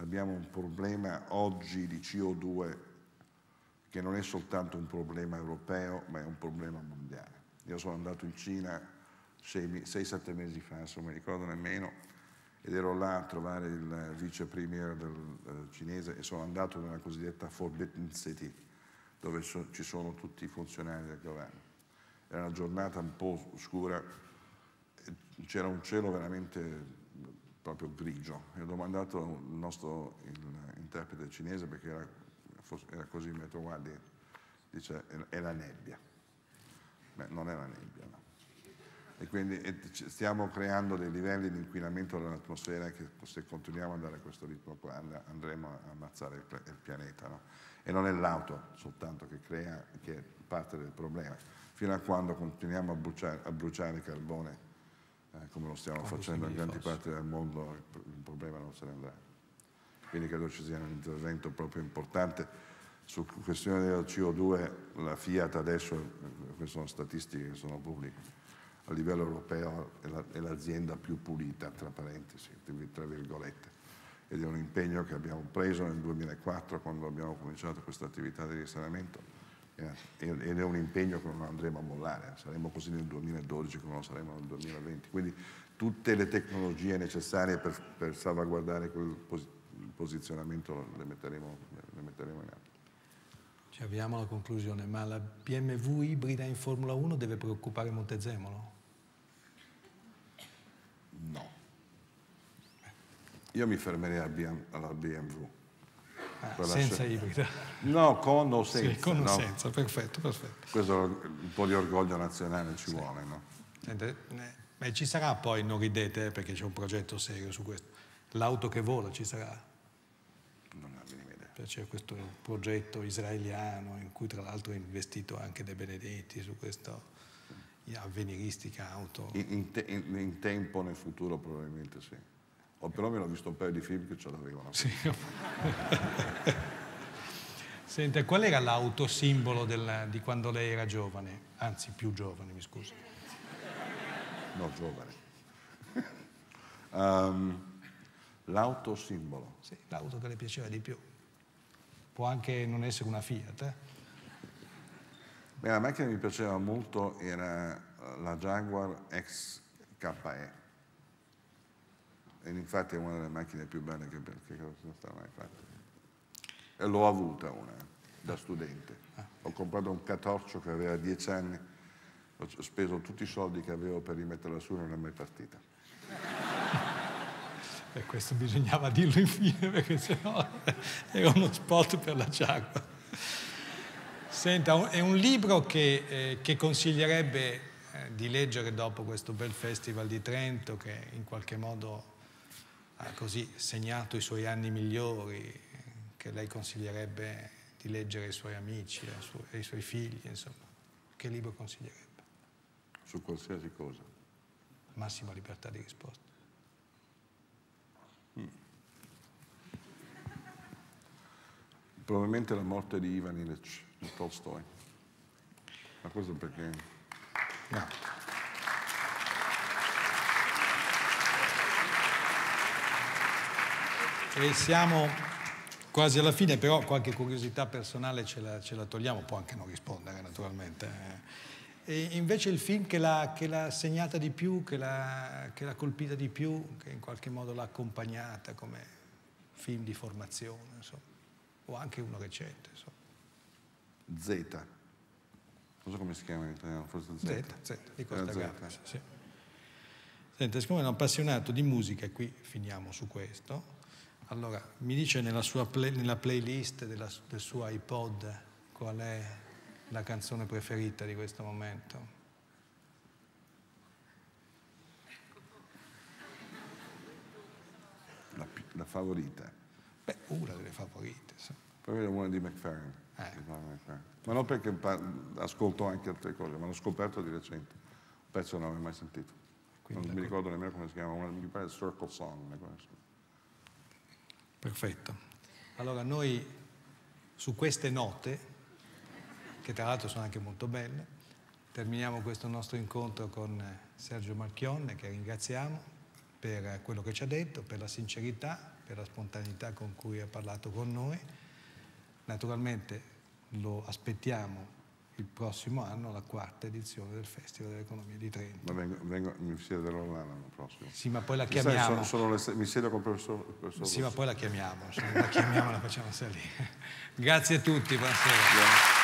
abbiamo un problema oggi di CO2 che non è soltanto un problema europeo, ma è un problema mondiale. Io sono andato in Cina 6-7 mesi fa, non mi ricordo nemmeno, ed ero là a trovare il vice premier del, uh, cinese e sono andato nella cosiddetta Forbidden City, dove so, ci sono tutti i funzionari del governo. Era una giornata un po' scura, c'era un cielo veramente proprio grigio. E ho domandato al nostro interprete cinese perché era, era così, mi ha detto guardi, dice è la nebbia. Beh, non è la nebbia, no. E quindi stiamo creando dei livelli di inquinamento dell'atmosfera che se continuiamo ad andare a questo ritmo qua andremo a ammazzare il, pianeta. No? E non è l'auto soltanto che crea, che è parte del problema. Fino a quando continuiamo a bruciare, a bruciare carbone, eh, come lo stiamo facendo in grandi parti del mondo, il problema non se ne andrà. Quindi credo ci sia un intervento proprio importante. Su questione del CO2, la Fiat adesso, queste sono statistiche che sono pubbliche, a livello europeo è l'azienda più pulita, tra parentesi, tra virgolette ed è un impegno che abbiamo preso nel 2004 quando abbiamo cominciato questa attività di risanamento ed è un impegno che non andremo a mollare, saremo così nel 2012 come lo saremo nel 2020. Quindi tutte le tecnologie necessarie per, per salvaguardare quel pos posizionamento le metteremo, le metteremo in atto. Ci avviamo alla conclusione, ma la BMW ibrida in Formula 1 deve preoccupare Montezemolo? No. Io mi fermerei alla BMW. Ah, senza ibrida. No, con o senza. Sì, con o no? senza, perfetto, perfetto. Questo un po' di orgoglio nazionale ci sì. vuole, no? Sente, eh, ci sarà poi, non ridete eh, perché c'è un progetto serio su questo, l'auto che vola ci sarà? Non ho minima idea. c'è questo progetto israeliano in cui tra l'altro è investito anche De Benedetti su questo avveniristica auto. In, in, te, in, in, tempo nel futuro probabilmente sì. O perlomeno ho visto un paio di film che ce l'avevano. Sì. Senta, qual era l'auto simbolo di quando lei era giovane? Anzi, più giovane, mi scusi. No, giovane. um, l'auto simbolo? Sì, l'auto che le piaceva di più. Può anche non essere una Fiat, eh? Beh, la macchina che mi piaceva molto era la Jaguar XKE. E infatti è una delle macchine più belle che, che sono state mai fatte. E l'ho avuta una, da studente. Ho comprato un catorcio che aveva dieci anni, ho speso tutti i soldi che avevo per rimetterla su e non è mai partita. E questo bisognava dirlo infine perché sennò era uno spot per la Jaguar. Senta, è un libro che, eh, che consiglierebbe eh, di leggere dopo questo bel festival di Trento che in qualche modo ha così segnato i suoi anni migliori, che lei consiglierebbe di leggere ai suoi amici, ai suoi, ai suoi figli, insomma. Che libro consiglierebbe? Su qualsiasi cosa. Massima libertà di risposta. Mm. Probabilmente la morte di Ivan Illich di Tolstoi. Ma questo perché... No. E siamo quasi alla fine, però qualche curiosità personale ce la, ce la togliamo, può anche non rispondere naturalmente. E invece il film che l'ha, segnata di più, che l'ha, colpita di più, che in qualche modo l'ha accompagnata come film di formazione, insomma, o anche uno recente. Insomma. Z. Non so come si chiama in italiano, forse Z. Z, Z di Costa Gavra, sì. Senta, siccome è un appassionato di musica, e qui finiamo su questo, allora mi dice nella, sua play, nella playlist della, del suo iPod qual è la canzone preferita di questo momento? La, la favorita? Beh, una delle favorite. Per me è una di McFerrin. Eh. Ma non perché ascolto anche altre cose, ma l'ho scoperto di recente. Un pezzo non l'avevo mai sentito. Quindi non mi ricordo nemmeno come si chiama, una, mi pare Circle Song. Perfetto. Allora noi su queste note, che tra l'altro sono anche molto belle, terminiamo questo nostro incontro con Sergio Marchionne, che ringraziamo per quello che ci ha detto, per la sincerità, per la spontaneità con cui ha parlato con noi. Naturalmente lo aspettiamo il prossimo anno, la quarta edizione del Festival dell'Economia di Trento. Ma vengo, vengo, mi siedo l'anno prossimo. Sì, ma poi la chiamiamo. Sai, sono, sono le, mi siedo con il professor, professor Sì, ma poi la chiamiamo, la chiamiamo e la facciamo salire. Grazie a tutti, buonasera.